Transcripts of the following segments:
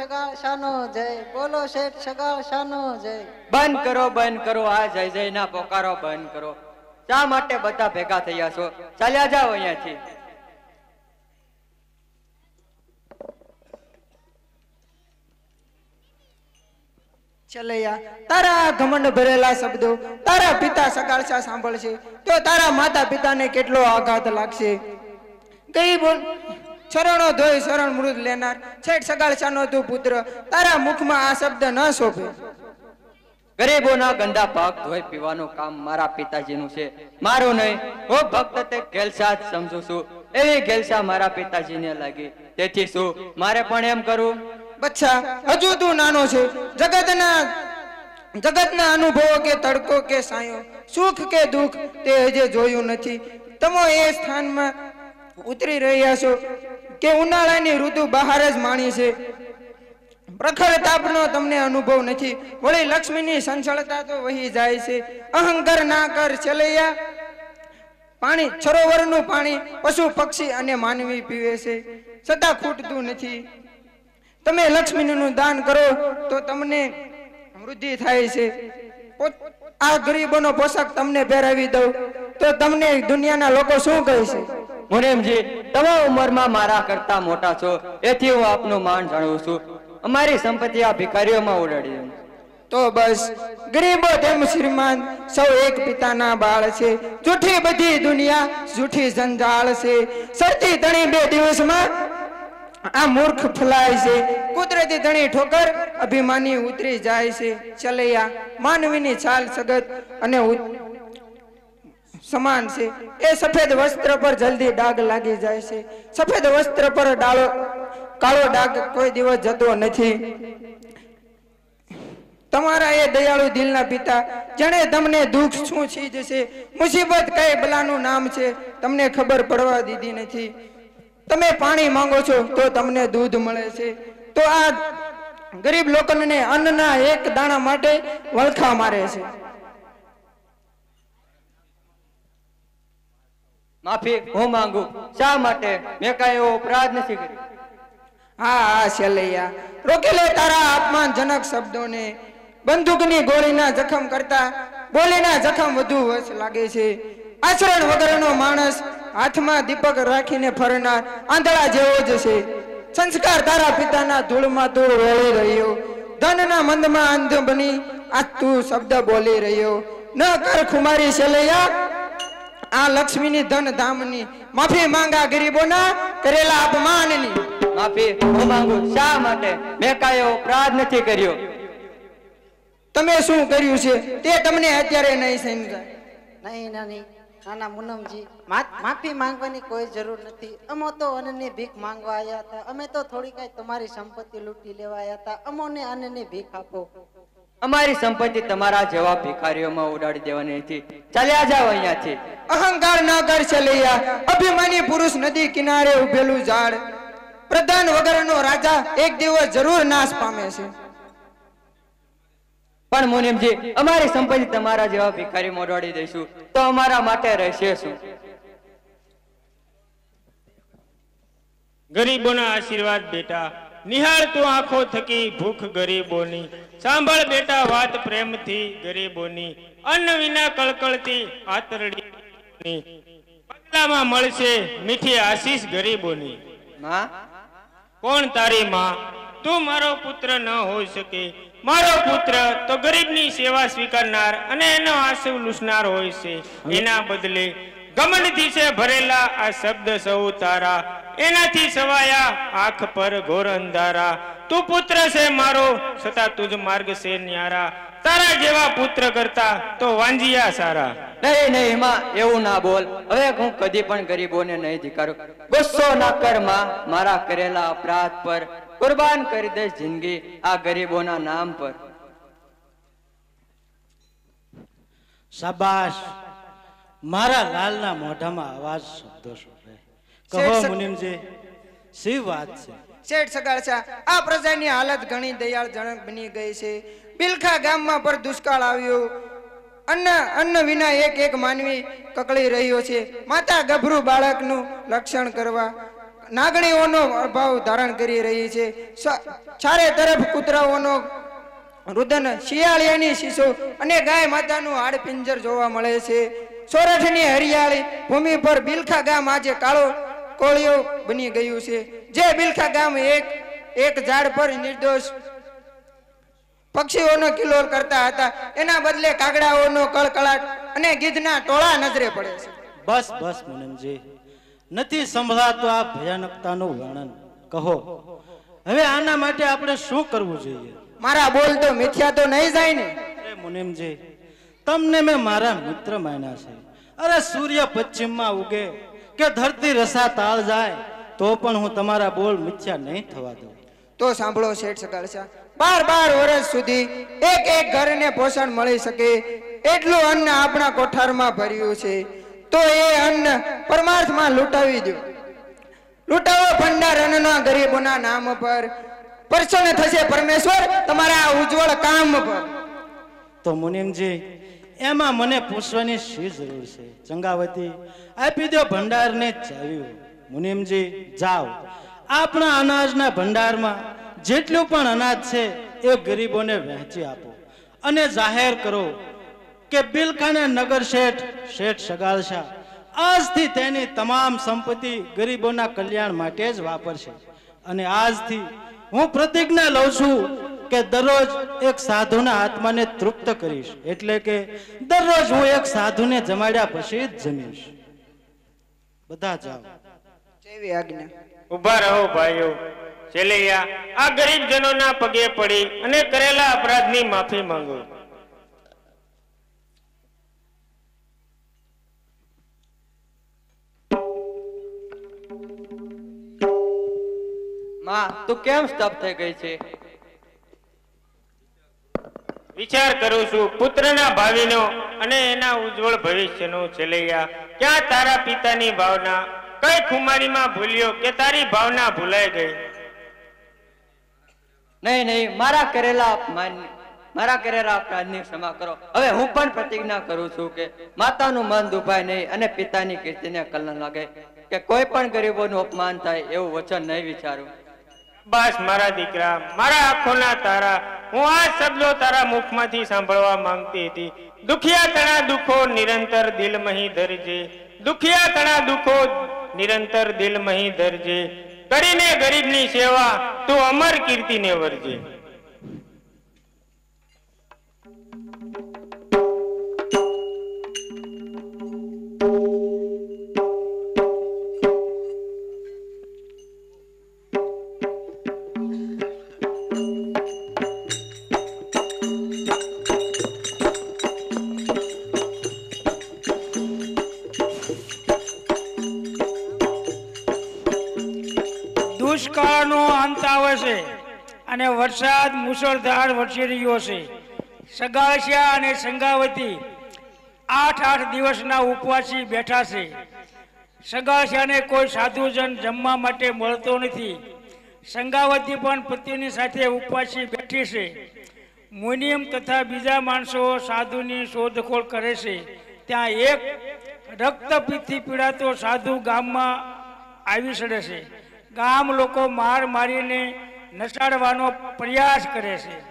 સગાળ શાનો જય. બોલો શેઠ સગાળ શાનો જય. બંધ કરો બંધ કરો આ જય જય ના પોકારો બંધ કરો. શા માટે બધા ભેગા થયા છો? ચાલ્યા જાઓ અહીંયાથી. ચલૈયા તારા ઘમંડ ભરેલા શબ્દો તારા પિતા સકાળશા સાંભળશે તો તારા માતા પિતાને કેટલો આઘાત લાગશે? ગરીબ શરણો ધોઈ શરણ મૃત લેનાર. છેઠ સગાળશાનો તું પુત્ર તારા મુખમાં આ શબ્દ ન શોભે. ગરીબોના ગંદા પાક ધોઈ પીવાનું કામ મારા પિતાજીનું છે. મારું નહીં હું ભક્ત તે ગેલસા જ સમજુ છું. એવી ગેલસા મારા પિતાજીને લાગી. તેથી શું મારે પણ એમ કરવું? બચ્ચા હજુ તું નાનો છે. જગતના જગતના અનુભવો કે તડકો કે સાયો સુખ કે દુઃખ તે હજે જોયું નથી. તમે એ સ્થાનમાં ઉતરી રહ્યા છો કે ઉનાળાની ઋતુ બહાર જ માણી છે. પ્રખર તાપનો તમને અનુભવ નથી. વળી લક્ષ્મીની સંસળતા તો વહી જાય છે. અહંકાર ના કર ચલૈયા. પાણી, સરોવરનું પાણી પશુ, પક્ષી અને માનવી પીવે છે. છતાં ખૂટતું નથી. તમે લક્ષ્મીનું દાન કરો તો તમને વૃદ્ધિ થાય છે. આ ગરીબોનો પોશાક તમને પહેરાવી દઉં તો તમને દુનિયાના લોકો શું કહે છે? મુનેમજી તમે ઉંમરમાં મારા કરતા મોટા છો, એથી હું આપનું માન જાણું છું. અમારી સંપત્તિ આ ભિખારીઓમાં ઉડાડી તો બસ, ગરીબો તેમ શ્રીમાન, સૌ એક પિતાના બાળ છે. જૂઠી બધી દુનિયા, જૂઠી જંજાળ છે. સરતી તણી બે દિવસમાં આ મૂર્ખ ફલાય છે. કુદરતી ધણી ઠોકર અભિમાની ઉતરી જાય છે. ચલૈયા, માનવીની ચાલ સગત અને સમાન છે. એ સફેદ વસ્ત્ર પર જલ્દી ડાઘ લાગી જાય છે. સફેદ વસ્ત્ર પર ડાળો, કાળો ડાઘ કોઈ દિવસ જતો નથી. તમારા એ દયાળુ દિલના પિતા, જેણે તમને દુઃખ શું ચીજ છે? મુસીબત કઈ બલાનું નામ છે? તમને ખબર પડવા દીધી નથી. તમે પાણી માંગો છો તો તમને દૂધ મળે છે. તો આ ગરીબ લોકોને અન્નના એક દાણા માટે વળખા મારે છે. માફી હું માંગુ. શા માટે? મેં કઈ એવો અપરાધ નથી કર્યો. હા હા શૈલૈયા. રોકી લે તારા અપમાનજનક શબ્દોને. બંદૂકની ગોળીના જખમ કરતા બોલીના જખમ વધુ વશ લાગે છે. આચરણ વગરનો માણસ હાથમાં દીપક રાખીને ફરનાર આંધળા જેવો જ છે. સંસ્કાર તારા પિતાના ધૂળમાં ધૂળ રોળી રહ્યો. ધનના મંદમાં અંધ બની આ તું શબ્દ બોલી રહ્યો. ન કર ખુમારી, શેલૈયા. આ લક્ષ્મીની ધન ધામની માફી માંગા ગરીબોના કરેલા અપમાનની. માફી હું માંગુ શા માટે? મેં કાયો અપરાધ નથી કર્યો. તમે શું કર્યું છે? તે તમને અત્યારે નહીં સમજાય. નહીં નાની. નાના મુનમજી માફી માંગવાની કોઈ જરૂર નથી. અમો તો અન્નની ભીખ માંગવા આવ્યા હતા. અમે તો થોડી કઈ તમારી સંપત્તિ લૂંટી લેવા આવ્યા હતા. અમોને અન્નની ભીખ આપો. અમારી સંપત્તિ તમારા જેવા ભિખારીઓમાં ઉડાડી દેવાની નથી ચાલ્યા જાઓ અહીંયાથી. અહંકાર ના કર ચલૈયા અભિમાની પુરુષ નદી કિનારે ઉભેલું ઝાડ. પ્રધાન વગરનો રાજા એક દિવસ જરૂર નાશ પામે છે. પણ મુનિમજી, અમારી સંપત્તિ તમારા જેવા ભિખારીમાં ઉડાડી દઈશું. તો અમારા માટે રહેશે શું? ગરીબોના આશીર્વાદ બેટા. નિહાળ તું આંખો થકી ભૂખ ગરીબોની. સાંભળ બેટા વાત પ્રેમથી ગરીબોની. અન્ન વિના કળકળતી આતરડી બદલામાં મળશે મીઠી આશીષ ગરીબોની. માં? કોણ તારી માં? તું મારો પુત્ર ન હોઈ શકે. મારો પુત્ર તો ગરીબની સેવા સ્વીકારનાર અને એનો આંસુ લૂસનાર હોય છે. એના બદલે ગમનથી છે ભરેલા આ શબ્દ સૌ તારા. એનાથી સવાયા આંખ પર ઘોર અંધારા. તું પુત્ર છે મારો છતાં તુજ માર્ગ છે ન્યારા. તારા જેવા પુત્ર કરતા તો વાંજિયા સારા. નહીં નહીં માં એવું ના બોલ. હવે હું કદી પણ ગરીબોને નહીં ધિકારું ગુસ્સો ના કરમાં મારા કરેલા અપરાધ પર. કુરબાન કરી દઈશ જિંદગી આ ગરીબોના નામ પર. શાબાશ. મારા લાલના મોઢામાં અવાજ શબ્દો શોભે. કહો મુનિમજી શી વાત છે? શેઠ સગાડશા આ પ્રજાની હાલત ઘણી દયાળજનક બની ગઈ છે. બિલખા ગામમાં પર દુષ્કાળ આવ્યો. અન્ન અન્ન વિના એક એક માનવી કકળી રહ્યો છે. માતા ગભરું બાળકનું રક્ષણ કરવા નાગણીઓનો અભાવ ધારણ કરી રહી છે. ચારે તરફ કૂતરાઓનો રુદન શિયાળિયાની શીશો અને ગાય માતાનું હાડપિંજર જોવા મળે છે. સોરઠની હરિયાળી ભૂમિ પર બિલખા ગામ આજે કાળો કોળિયો બની ગયું છે. જે બિલખા ગામ એક એક ઝાડ પર નિર્દોષ પક્ષીઓનો કિલોલ કરતા હતા. એના બદલે કાગડાઓનો કળકળાટ અને ગીધના ટોળા નજરે પડે છે. બસ બસ મુનમજી. નથી સંભળાતો આ ભયાનકતાનું વર્ણન. કહો હવે આના માટે આપણે શું કરવું જોઈએ? મારા બોલ તો મિથ્યા તો નહીં જાય ને? મુનિમજી તમને મેં મારા મિત્ર માન્યા છે. અરે સૂર્ય પશ્ચિમમાં ઉગે કે ધરતી રસા તાળ જાય તો પણ હું તમારા બોલ મિથ્યા નહીં થવા દઉં. તો સાંભળો શેઠ સગાડશા બાર બાર વર્ષ સુધી એક એક ઘરને પોષણ મળી શકે એટલું અન્ન આપણા કોઠારમાં ભર્યું છે. તો એ અન્ન પરમાર્થમાં લૂંટાવી દો. લૂંટાવો ભંડાર અન્નના ગરીબોના નામ પર. પ્રસન્ન થશે પરમેશ્વર તમારા ઉજ્જવળ કામ પર. તો મુનિમજી એમાં મને પૂછવાની શી જરૂર છે? ચંગાવતી, આપી દો ભંડારને ચાવ્યું મુનિમજી, જાઓ. આપણા અનાજના ભંડારમાં જેટલું પણ અનાજ છે, એ ગરીબોને વહેંચી આપો. અને જાહેર કરો કે બિલખાને નગર શેઠ શેઠ સગાલશા આજથી તેની તમામ સંપત્તિ ગરીબોના કલ્યાણ માટે જ વાપરશે. અને આજથી હું પ્રતિજ્ઞા લઉં છું કે દરરોજ એક સાધુના આત્માને તૃપ્ત કરીશ. એટલે કે દરરોજ હું એક સાધુને જમાડ્યા પછી જ જમીશ. બધા જાઓ. જેવી આજ્ઞા. ઊભા રહો ભાઈઓ. છેલ્લૈયા આ ગરીબ જનોના પગે પડી અને કરેલા અપરાધની માફી માંગો. માં તું કેમ સ્તબ્ધ થઈ ગઈ છે? વિચાર કરું છું પુત્રના ભાવિનો અને એના ઉજ્જવળ ભવિષ્યનો છેલ્લૈયા ક્યાં તારા પિતાની ભાવના? કઈ ખુમારીમાં ભૂલ્યો કે તારી ભાવના ભૂલાઈ ગઈ? નહીં નહીં, મારા કરેલા અપમાન, મારા કરેલા અપરાધની ક્ષમા કરો. હવે હું પણ પ્રતિજ્ઞા કરું છું કે માતાનું મન દુભાય નહીં અને પિતાની કીર્તિને કલન લાગે. કે કોઈ પણ ગરીબોનું અપમાન થાય એવું વચન નહીં વિચારું. બસ મારા દીકરા, મારા આંખોના તારા, હું આ શબ્દો તારા મુખમાંથી સાંભળવા માંગતી હતી. દુખિયા તણા દુખો નિરંતર દિલ મહી ધરજે. દુખિયા તણા દુખો નિરંતર દિલ મહી ધરજે. કરીને ગરીબની સેવા, તું અમર કીર્તિને વરજે. વરસાદ વરસી રહ્યો છે. સગાસિયા અને સંગાવતી આઠ આઠ દિવસના ઉપવાસી બેઠા છે. સગાસિયાને કોઈ સાધુજન જમવા માટે મળતો નથી. સંગાવતી પણ પતિની સાથે ઉપવાસી બેઠી છે. મુનિયમ તથા બીજા માણસો સાધુની શોધખોળ કરે છે. ત્યાં એક રક્તપીતથી પીડાતો સાધુ ગામમાં આવી ચડે છે. ગામ લોકો માર મારીને નસાડવાનો પ્રયાસ કરે છે.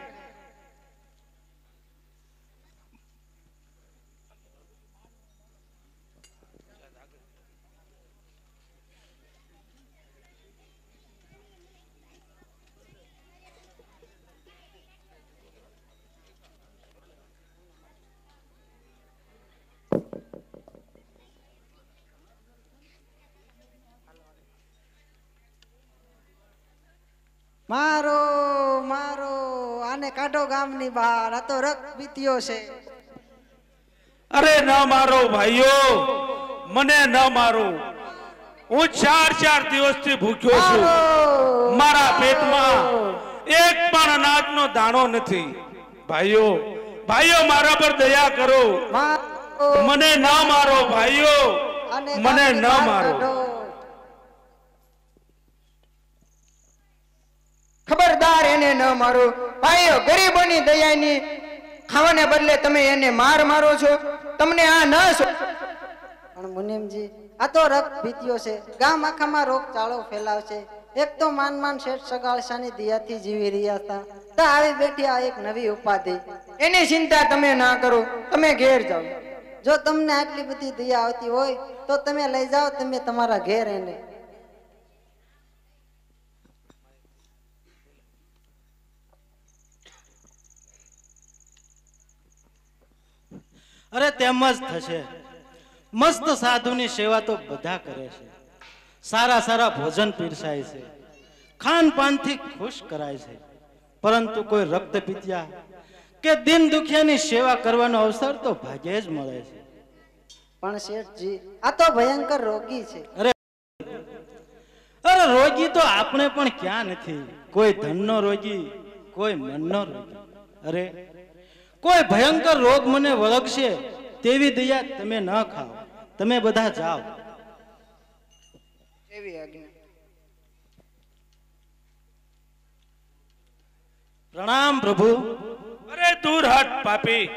મારો મારો આને કાઢો ગામની બહાર. આ તો રક્ત પીતીઓ છે. અરે ન મારો ભાઈઓ મને ન મારો. હું ચાર ચાર દિવસથી ભૂખ્યો છું. મારા પેટમાં એક પણ અનાજનો દાણો નથી. ભાઈઓ ભાઈઓ મારા પર દયા કરો. મને ન મારો ભાઈઓ. મને ન મારો. ખબરદાર એને ન મારો. ભાઈઓ ગરીબોની દયાની ખાવાને બદલે તમે એને માર મારો છો. તમને આ ન પણ મુનિમજી આ તો રક્ત ભીત્યો છે. ગામ આખામાં રોગ ચાળો ફેલાવશે. એક તો માન માન શેઠ સગાળસાની દિયાથી જીવી રહ્યા હતા. તો આવી બેઠી આ એક નવી ઉપાધિ. એની ચિંતા તમે ના કરો. તમે ઘેર જાઓ. જો તમને આટલી બધી દયા આવતી હોય તો તમે લઈ જાઓ તમે તમારા ઘેર એને. અરે તેમ જ થશે. મસ્ત સાધુની સેવા તો બધા કરે છે. સારા સારા ભોજન પીરસાય છે. ખાનપાનથી ખુશ કરાય છે. પરંતુ કોઈ રક્ત પીત્યા કે દિન દુખિયાની સેવા કરવાનો અવસર તો ભાગ્યે જ મળે છે. પણ શેઠજી આ તો ભયંકર રોગી છે. અરે અરે રોગી તો આપણે પણ ક્યાં નથી. કોઈ ધનનો રોગી કોઈ મનનો રોગી. અરે કોઈ ભયંકર રોગ મને વળગશે તેવી દયા તમે ન ખાઓ. તમે બધા જાઓ. પ્રણામ પ્રભુ. અરે દૂર હટ પાપી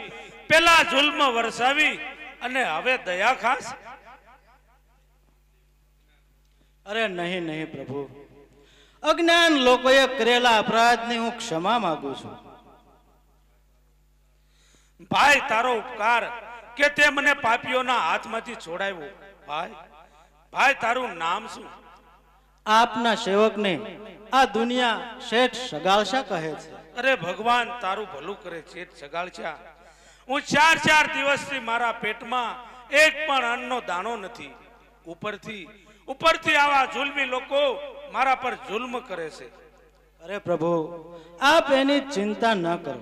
પેલા જુલ્મ વરસાવી અને હવે દયા ખાસ. અરે નહીં નહીં પ્રભુ. અજ્ઞાન લોકોએ કરેલા અપરાધની હું ક્ષમા માંગુ છું. ભાઈ તારો ઉપકાર કે તે મને પાપીઓના હાથમાંથી છોડાવ્યો? ભાઈ ભાઈ તારું નામ શું? આપના સેવકને આ દુનિયા શેઠ સગાળશા કહે છે. અરે ભગવાન તારું ભલું કરે શેઠ સગાળશા હું ચાર ચાર દિવસથી મારા પેટમાં એક પણ અન્નનો દાણો નથી. ઉપરથી ઉપરથી આવા જુલમી લોકો મારા પર જુલ્મ કરે છે. અરે પ્રભુ આપ એની ચિંતા ન કરો.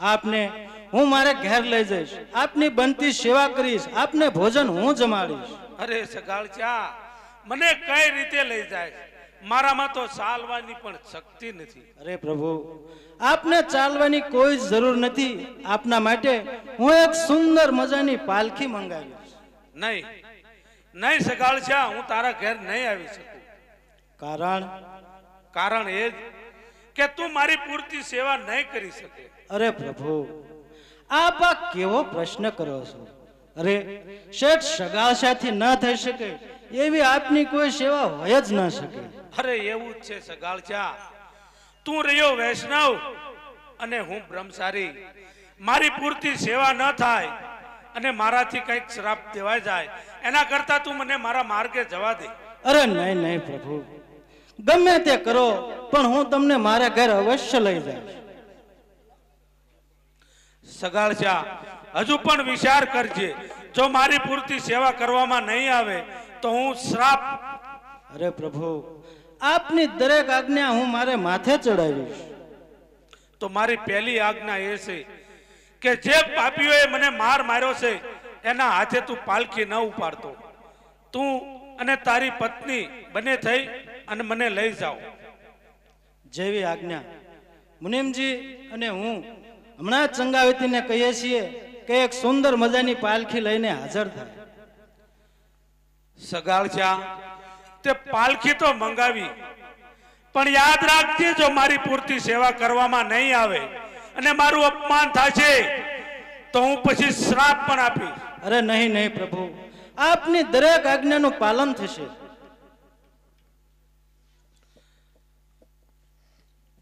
આપને હું મારે ઘેર લઈ જઈશ. આપની બનતી સેવા કરીશ આપને ભોજન હું જમાડીશ. અરે સગાળચા મને કઈ રીતે લઈ જાય? મારામાં તો ચાલવાની પણ શક્તિ નથી. અરે પ્રભુ આપને ચાલવાની કોઈ જરૂર નથી. આપના માટે હું એક સુંદર મજાની પાલખી મંગાવીશ. નહીં નહીં સગાળચા હું તારા ઘેર નહીં આવી શકું. કારણ? કારણ એ જ કે તું મારી પૂરતી સેવા નહીં કરી શકે. અરે પ્રભુ આપ બા કેવો પ્રશ્ન કર્યો છો? અરે શેઠ સગાશાથી ન થઈ શકે એવી આપની કોઈ સેવા હોય જ ન શકે. અરે એવું જ છે સગાળચા. તું રહ્યો વૈષ્ણવ અને હું બ્રહ્મચારી. મારી પૂરતી સેવા ન થાય અને મારાથી કંઈક શ્રાપ દેવાઈ જાય. એના કરતા તું મને મારા માર્ગે જવા દે. અરે નહીં નહીં પ્રભુ. ગમે તે કરો પણ હું તમને મારા ઘર અવશ્ય લઈ જઈશ. સગાળચા હજુ પણ વિચાર કરજે. જો મારી પૂરતી સેવા કરવામાં નહીં આવે તો હું શ્રાપ અરે પ્રભુ આપની દરેક આજ્ઞા હું મારે માથે ચડાવીશ. તો મારી પહેલી આજ્ઞા એ છે કે જે પાપીઓએ મને માર માર્યો છે એના હાથે તું પાલખી ન ઉપાડતો. તું અને તારી પત્ની બંને થઈ અને મને લઈ જાઓ. જેવી આજ્ઞા. મુનિમજી અને હું હમણાં જ ચંગાવતીને કહીએ છીએ કે એક સુંદર મજાની પાલખી લઈને હાજર થાય. સગાળચા તે પાલખી તો મંગાવી. પણ યાદ રાખજે જો મારી પૂરતી સેવા કરવામાં નહીં આવે અને મારું અપમાન થશે તો હું પછી શ્રાપ પણ આપીશ. અરે નહીં નહીં પ્રભુ. આપની દરેક આજ્ઞાનું પાલન થશે.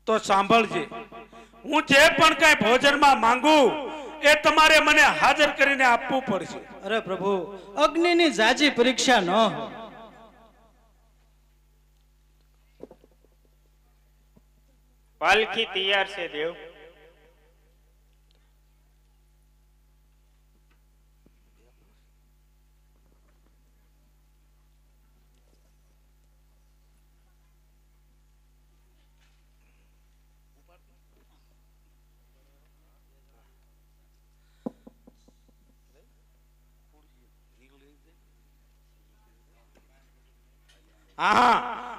તો સાંભળજે. હું જે પણ કઈ ભોજનમાં માંગુ એ તમારે મને હાજર કરીને આપવું પડશે. અરે પ્રભુ અગ્નિની જાજી પરીક્ષા ન પાલખી તૈયાર છે દેવ. હા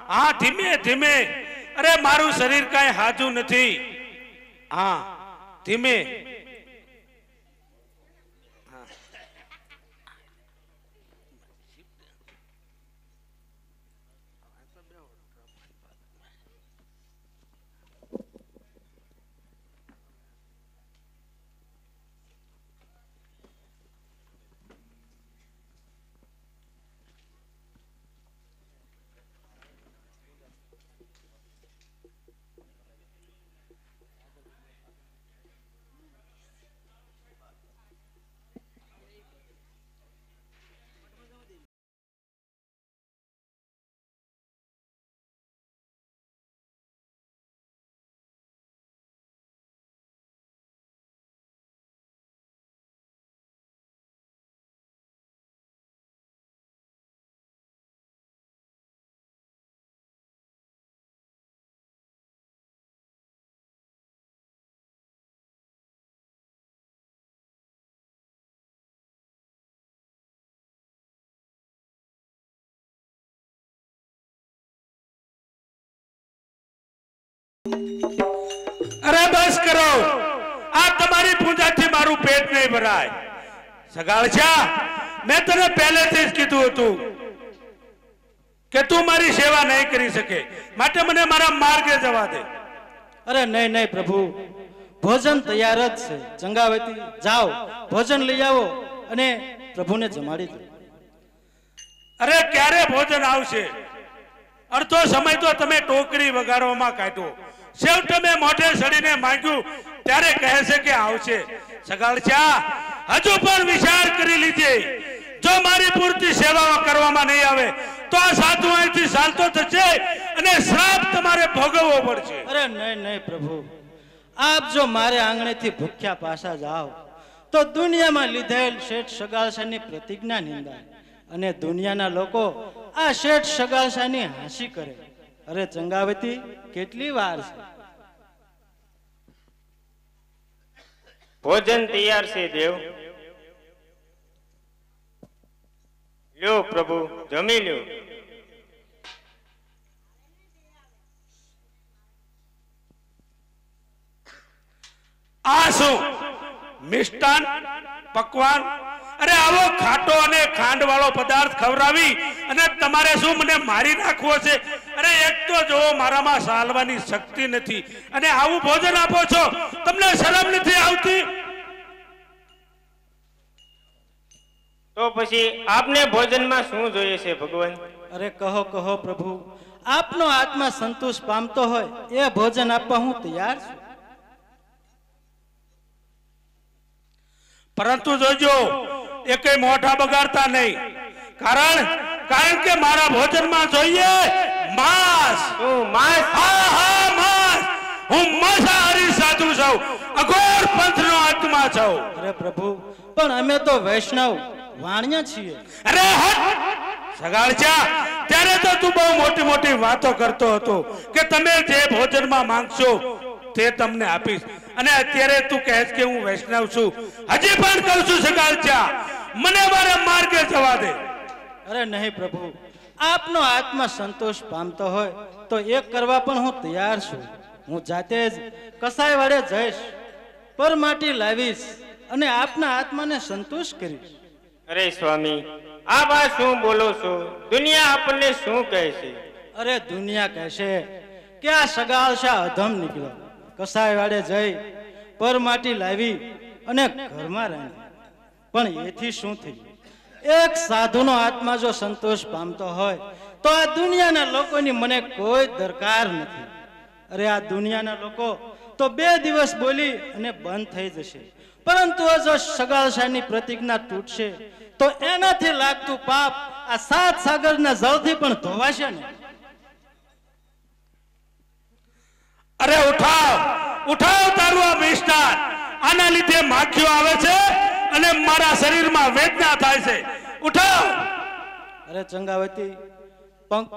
હા ધીમે ધીમે અરે મારું શરીર કાંઈ હાજુ નથી. હા ધીમે અરે બસ કરો. આ તમારી પૂજાથી મારું પેટ નહીં ભરાય. સગાળછા મેં તને પહેલેથી જ કીધું હતું કે તું મારી સેવા નહીં કરી શકે. માટે મને મારા માર્ગે જવા દે. અરે નહીં નહીં પ્રભુ. ભોજન તૈયાર જ છે. ચંગાવતી જાઓ ભોજન લઈ આવો અને પ્રભુને જમાડી દો. અરે ક્યારે ભોજન આવશે? અડધો સમય તો તમે ટોકરી વગાડવામાં કાઢ્યો છેવટે મેં મોઢે સડીને માંગ્યું, ત્યારે કહે છે કે આવશે સગાળચા, હજુ પણ વિચાર કરી લીધે જો મારી પૂરતી સેવાઓ કરવામાં નહીં આવે, તો આ સાધુ અહીંથી ચાલતો થશે અને શ્રાપ તમારે ભોગવવો પડશે. અરે નહીં નહીં પ્રભુ. આપ જો મારે આંગણેથી ભૂખ્યા પાછા જાઓ, તો દુનિયામાં લીધેલ શેઠ સગાળસાની પ્રતિજ્ઞા નિંદાય અને દુનિયાના લોકો આ શેઠ સગાળસાની હાંસી કરે. અરે ચંગાવતી કેટલી વાર છે? ભોજન તૈયાર છે દેવ. લ્યો પ્રભુ જમી લ્યો. આ શું? મિષ્ટાન? પકવાન? અરે આવો ખાટો અને ખાંડ વાળો પદાર્થ ખવડાવી અને તમારે શું મને મારી નાખવો છે? તો જો મારામાં સાલવાની શક્તિ નથી. અને આવું ભોજન આપો છો તમને શરમ નથી આવતી? તો પછી આપને ભોજનમાં શું જોઈએ છે ભગવાન? અરે કહો કહો પ્રભુ આપનો આત્મા સંતોષ પામતો હોય એ ભોજન આપવા હું તૈયાર છું. પરંતુ જોજો એ કઈ મોઢા બગાડતા નહીં. કારણ કારણ કે મારા ભોજનમાં જોઈએ માંસ. હું માસ. હા હા માસ. હું માંસાહારી સાધુ છું. અઘોર પંથનો આત્મા છું. અરે પ્રભુ પણ અમે તો વૈષ્ણવ વાણિયા છીએ. અરે હટ. સગાળચા ત્યારે તો તું બહુ મોટી મોટી વાતો કરતો હતો કે તમે જે ભોજનમાં માંગશો તે તમને આપીશ. અને અત્યારે તું કહે છે કે હું વૈષ્ણવ છું. હજી પણ કહું છું સગાળચા મને મારે માર્ગે જવા દે. અરે નહીં પ્રભુ આપનો આત્મા સંતોષ પામતો હોય તો એ કરવા પણ હું તૈયાર છું. હું જાતે જ કસાય વાડે જઈશ પર માટી લાવીશ અને આપના આત્માને સંતોષ કરીશ. અરે સ્વામી આપ આ શું બોલો છો? દુનિયા આપણને શું કહે છે? અરે દુનિયા કહેશે કે આ સગાળશા અધમ નીકળ્યો કસાય વાડે જઈ પર માટી લાવી અને ઘરમાં રાંધી પણ એથી શું થયું? એક સાધુનો આત્મા જો સંતોષ પામતો હોય, તો આ દુનિયાના લોકોની મને કોઈ દરકાર નથી. અરે આ દુનિયાના લોકો તો બે દિવસ બોલી અને બંધ થઈ જશે. પરંતુ જો સગાળશાની પ્રતિજ્ઞા તૂટશે, તો એનાથી લાગતું પાપ આ સાત સાગરના જળથી પણ ધોવાશે ને? અરે ઉઠાવ ઉઠાવ તારું આ વિસ્તાર આના લીધે માખીઓ આવે છે અને મારા શરીરમાં વેદના અરે ચંગાવતી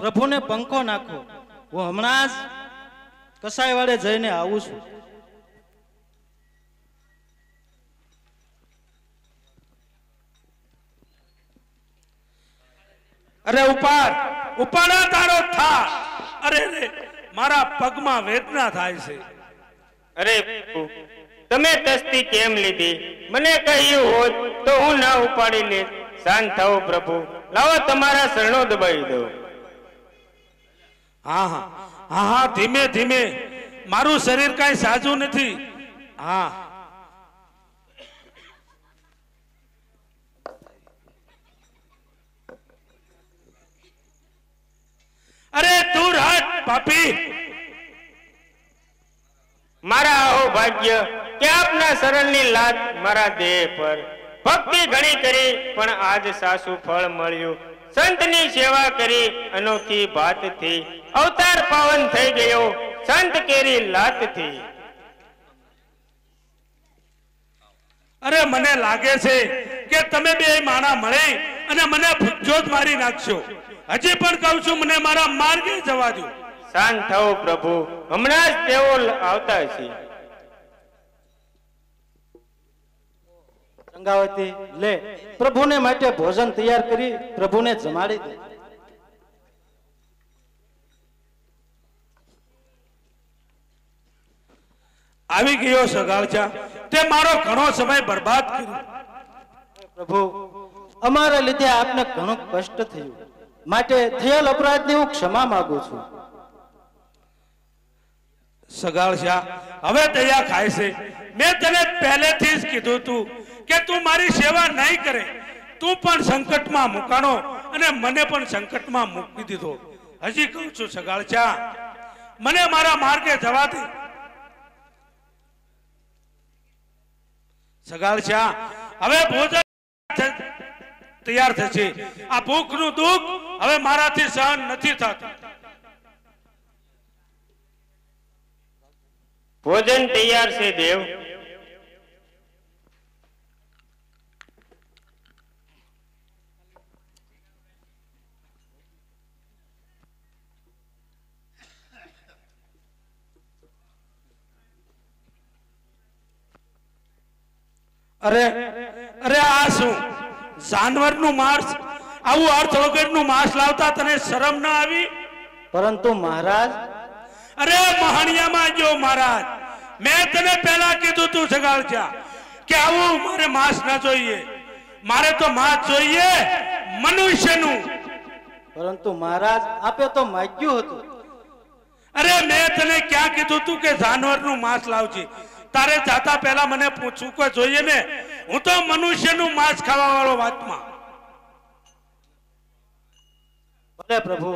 પ્રભુને પંખો નાખો. હું હમણાં જ કસાય વાળે જઈને આવું છું. અરે ઉપાડ ઉપાડા તારો થા અરે રે મારા પગમાં વેદના થાય છે. અરે તમે તસ્તી કેમ લીધી? મને કહ્યું હોત તો હું ના ઉપાડી લેત શાંત થાવ પ્રભુ. લાવો તમારા શરણો દબાવી દો હા હા હા હા ધીમે ધીમે. મારું શરીર કાંઈ સાજું નથી. હા અરે તું હટ પાપી. મારા આવો ભાગ્ય કે આપના શરણની લાત મારા દેહ પર ભક્તિ ઘણી કરી પણ આજ સાસુ ફળ મળ્યું. સંતની સેવા કરી અનોખી ભાતથી અવતાર પાવન થઈ ગયો સંત કેરી લાતથી અરે મને લાગે છે કે તમે બે માણા મળે અને મને ભૂજોત મારી નાખશો. હજી પણ કહું છું મને મારા માર્ગે જવા દો. શાંત થવું પ્રભુ. હમણાં જ તેઓ આવતા છે ગંગાવતી. લે પ્રભુને માટે ભોજન તૈયાર કરી પ્રભુને જમાડી દે. આવી ગયો સગાળચા. તે મારો ઘણો સમય બરબાદ કર્યો. પ્રભુ અમારા લીધે આપને ઘણું કષ્ટ થયું. માટે થયેલ અપરાધની હું ક્ષમા માંગુ છું. સગાળશા હવે તૈયાર ખાય છે. મેં તને પહેલેથી જ કીધું તું. કે તું મારી સેવા નહીં કરે, તું પણ સંકટમાં મુકાણો અને મને પણ સંકટમાં મૂકી દીધો. હજી કહું છું સગાળચા, મને મારા માર્ગે જવા દે. હવે ભોજન તૈયાર થશે. આ ભૂખનું દુઃખ હવે મારાથી સહન નથી થતું. ભોજન તૈયાર છે દેવ. અરે અરે આ શું? જાનવરનું માંસ? આવું અર્થ વગરનું માંસ લાવતા તને શરમ ના આવી? પરંતુ મહારાજ અરે મહાણિયામાં જો મહારાજ મેં તને પહેલા કીધું તું સગાળચા કે આવું મારે માંસ ના જોઈએ. મારે તો માંસ જોઈએ મનુષ્યનું. પરંતુ મહારાજ આપે તો માગ્યું હતું. અરે મેં તને ક્યાં કીધું તું કે જાનવરનું માંસ લાવજે? તારે જાતા પહેલા મને પૂછવું કે જોઈએ ને? હું તો મનુષ્યનું માંસ ખાવા વાળો વાતમાં. ભલે પ્રભુ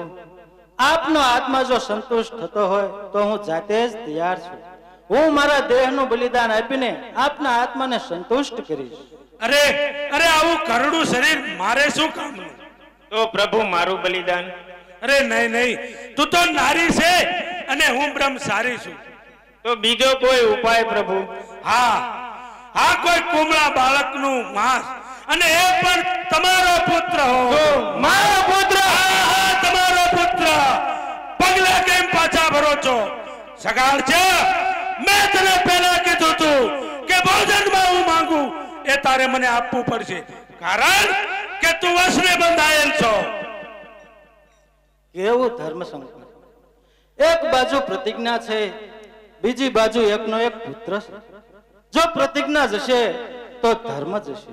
આપનો આત્મા જો સંતુષ્ટ થતો હોય તો હું જાતે જ તૈયાર છું. હું મારા દેહનું બલિદાન આપીને આપના આત્માને સંતુષ્ટ કરીશ. અરે અરે આવું કરડું શરીર મારે શું કામનું? તો પ્રભુ મારું બલિદાન? અરે નહીં નહીં તું તો નારી છે અને હું બ્રહ્મચારી છું. તો બીજો કોઈ ઉપાય પ્રભુ? હા. હા કોઈ કુમળા બાળકનું માંસ. અને એ પણ તમારો પુત્ર હો. મારો પુત્ર? હા, હા, તમારો પુત્ર. પગલા કેમ પાછા ભરો છો? સગાળ છે? મેં તને પહેલા કીધું તું કે ભોજનમાં હું માંગુ. એ તારે મને આપવું પડશે. કારણ કે તું વસને બંધાયેલ છો. કેવું ધર્મ સંકટ એક બાજુ પ્રતિજ્ઞા છે બીજી બાજુ એકનો એક પુત્ર છે. જો પ્રતિજ્ઞા જશે, તો ધર્મ જશે.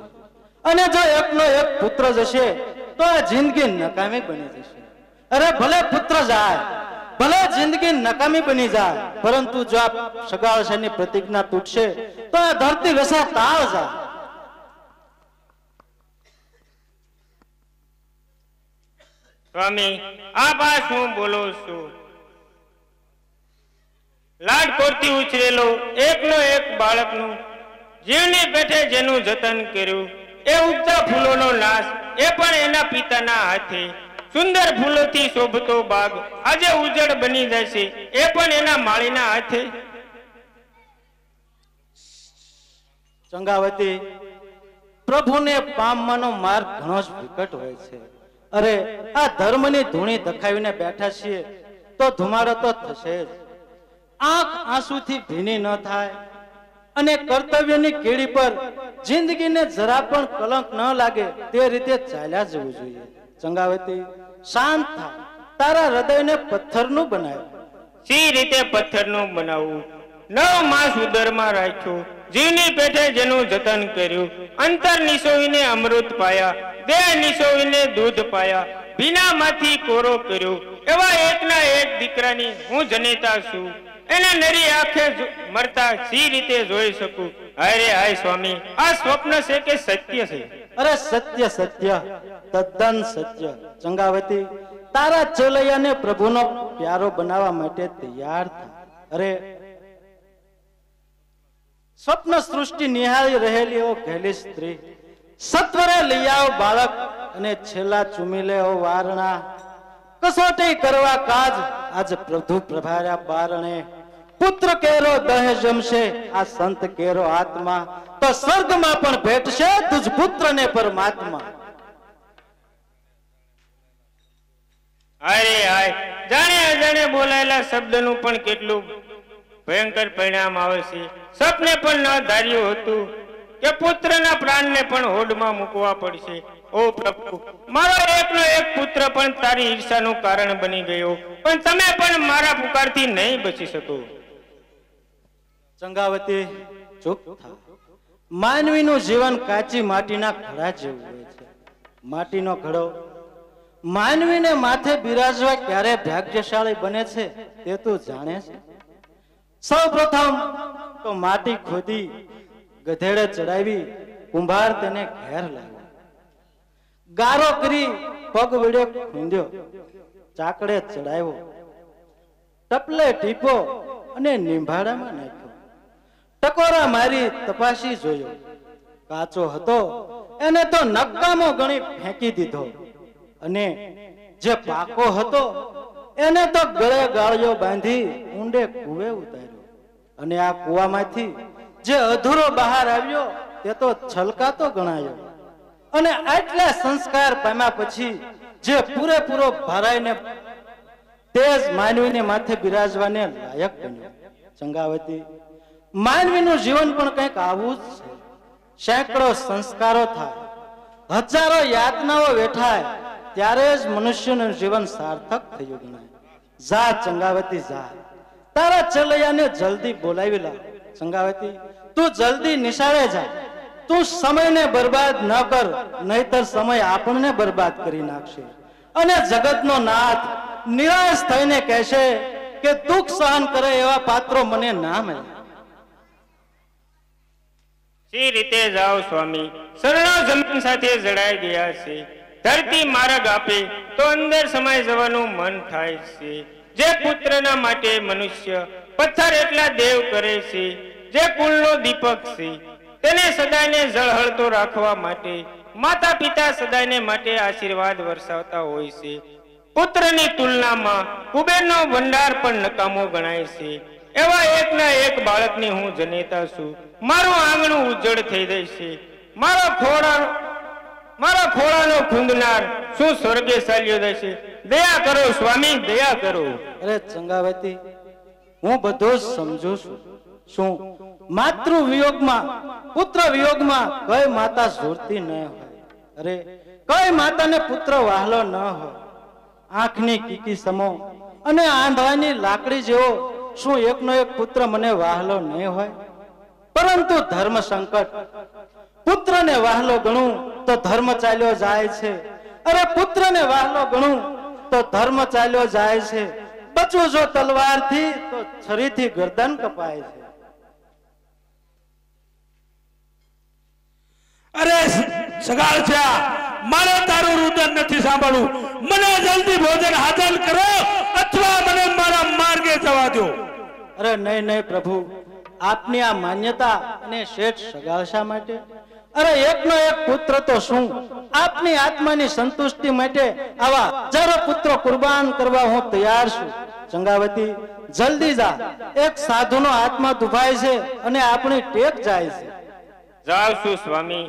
અને જો એકનો એક પુત્ર જશે, તો આ જિંદગી નકામી બની જશે. અરે ભલે પુત્ર જાય, ભલે જિંદગી નકામી બની જાય, પરંતુ જો આ ની પ્રતિજ્ઞા તૂટશે, તો આ ધરતી વસા તાળ જાય. સ્વામી, આ વાત હું બોલો છું. લાડ કોરથી ઉછરેલો, એકનો એક બાળકનું, જીવની પેઠે જેનું જતન કર્યું, એ ઉગતા ફૂલોનો નાશ, એ પણ એના પિતાના હાથે. સુંદર ફૂલોથી શોભતો બાગ, આજે ઉજળ બની જશે, એ પણ એના માળીના હાથે. ચંગાવતી, પ્રભુને પામવાનો માર્ગ ઘણો જ વિકટ હોય છે. અરે, આ ધર્મની ધૂણી દખાવીને બેઠા છીએ, તો ધુમાડો તો થશે જ. આંખ આંસુથી ભીની ન થાય. અને કર્તવ્યની કેડી પર જિંદગીને જરા પણ કલંક ન લાગે તે રીતે ચાલ્યા જવું જોઈએ. ચંગાવતી, શાંત થા. તારા હૃદયને પથ્થરનું બનાવ સી રીતે પથ્થરનું બનાવવું નવ માસ ઉદરમાં રાખ્યો. જીવની પેઠે જેનું જતન કર્યું. અંતર નિસોવીને અમૃત પાયા. દેહ નિસોવીને દૂધ પાયા. ભીનામાંથી કોરો કર્યો. એવા એકના એક દીકરાની હું જનેતા છું. એને નરી આંખે મરતા સી રીતે જોઈ શકું? અરે હાય સ્વામી, આ સ્વપ્ન છે કે સત્ય છે? અરે સત્ય સત્ય, તદ્દન સત્ય. ચંગાવતી, તારા ચેલૈયાને પ્રભુનો પ્યારો બનાવવા માટે તૈયાર થા. અરે, સ્વપ્ન સૃષ્ટિ નિહાળી રહેલી ઓ ઘેલી સ્ત્રી. સત્વરે લઈ આવો બાળક અને છેલ્લા ચૂમી લે વારણા. કસોટી કરવા કાજ. આજ પ્રભુ પ્રભાર્યા બારણે પુત્ર કેરો દહે જમશે, આ સંત કેરો આત્મા. તો સ્વર્ગમાં પણ ભેટશે તુજ પુત્રને પરમાત્મા. અરે હાય. જાણે અજાણે બોલાયેલા શબ્દનું પણ કેટલું ભયંકર પરિણામ આવે છે. સપને પણ ન ધાર્યું હતું કે પુત્રના પ્રાણને પણ હોડમાં મૂકવા પડશે. ઓ પ્રભુ, મારો એકનો એક પુત્ર પણ તારી ઈર્ષાનું કારણ બની ગયો, પણ તમે પણ મારા પુકારથી નહીં બચી શકો. ચંગાવતી, ચૂપ થા. માનવીનું જીવન કાચી માટીના ઘડા જેવું હોય છે. માટીનો ઘડો. માનવીને માથે બિરાજવા ક્યારે ભાગ્યશાળી બને છે તે તું જાણે છે. સૌ પ્રથમ તો માટી ખોદી, ગધેડે ચડાવી, કુંભાર તેને ઘેર લાવ્યો. ગારો કરી પગ વડે ખૂંદ્યો. ચાકડે ચડાવ્યો. ટપલે ટીપો અને નિંભાડામાં નાખ્યો. ટકોરા મારી તપાસી જોયો. કાચો હતો, એને તો નકામો ગણી ફેંકી દીધો. અને જે પાકો હતો, એને તો ગળે ગાળિયો બાંધી ઊંડે કુવે ઉતાર્યો. અને આ કુવામાંથી જે અધૂરો બહાર આવ્યો, તે તો છલકાતો ગણાયો. અને આટલા સંસ્કાર પામ્યા પછી જે પૂરેપૂરો ભરાઈને તેજ માનવીને માથે બિરાજવાને લાયક બન્યો. ચંગાવતી માનવીનું જીવન પણ કંઈક આવું જ છે. સેંકડો સંસ્કારો થાય, હજારો યાતનાઓ વેઠાય, ત્યારે જ મનુષ્યનું જીવન સાર્થક થયું ગણાય. જા ચંગાવતી જા. તારા ચલૈયાને જલ્દી બોલાવી લાવ ચંગાવતી તું જલ્દી નિશાળે જા. તું સમયને બરબાદ ન કર, નહીતર સમય આપણને બરબાદ કરી નાખશે. અને જગતનો નાથ નિરાશ થઈને કહેશે કે દુઃખ સહન કરે એવા પાત્રો મને ના મળે. સી રીતે જાઓ સ્વામી? સરળ જમીન સાથે જડાઈ ગયા છે. ધરતી માર્ગ આપે તો અંદર સમય જવાનું મન થાય છે. જે પુત્રના માટે મનુષ્ય પથ્થર એટલા દેવ કરે છે. જે કુલનો દીપક છે. તેને સદાયને ઝળહળતો રાખવા માટે માતા પિતા સદાયને માટે આશીર્વાદ વરસાવતા હોય છે. પુત્રની તુલનામાં કુબેરનો ભંડાર પણ નકામો ગણાય છે. એવા એકના એક બાળકની હું જનેતા છું. મારું આંગણું ઉજ્જડ થઈ જાય છે. મારો ખોડા મારા ખોળાનો ખૂંદનાર શું સ્વર્ગે ચાલ્યો જશે દયા કરો, સ્વામી, દયા કરો. અરે ચંગાવતી, હું બધું સમજુ છું. શું? માતૃ વિયોગમાં પુત્ર વિયોગમાં કઈ માતા સુરતી ન હોય? અરે, કઈ માતાને પુત્ર વાહલો ન હોય? આંખની કીકી સમો અને આંધવાની લાકડી જેવો શું એકનો એક પુત્ર મને વાહલો નહીં હોય? પરંતુ ધર્મ સંકટ. પુત્રને વાહલો ગણું તો ધર્મ ચાલ્યો જાય છે. અરે, પુત્રને વાહલો ગણું તો ધર્મ ચાલ્યો જાય છે. બચવું જો તલવારથી તો છરીથી ગરદન કપાય છે. અરે સગાળ છે મારે તારું રુદન નથી સાંભળવું. મને જલ્દી ભોજન હાજર કરો અથવા મને મારા માર્ગે જવા દો અરે નહીં નહીં પ્રભુ. આપની આ માન્યતા અને શેઠ સગાળશા માટે? અરે એકનો એક પુત્ર તો શું? આપની આત્માની સંતુષ્ટિ માટે આવા હજારો પુત્રો કુરબાન કરવા હું તૈયાર છું. ચંગાવતી જલ્દી જા. એક સાધુનો આત્મા દુભાય છે અને આપણી ટેક જાય છે. જાઉં છું સ્વામી.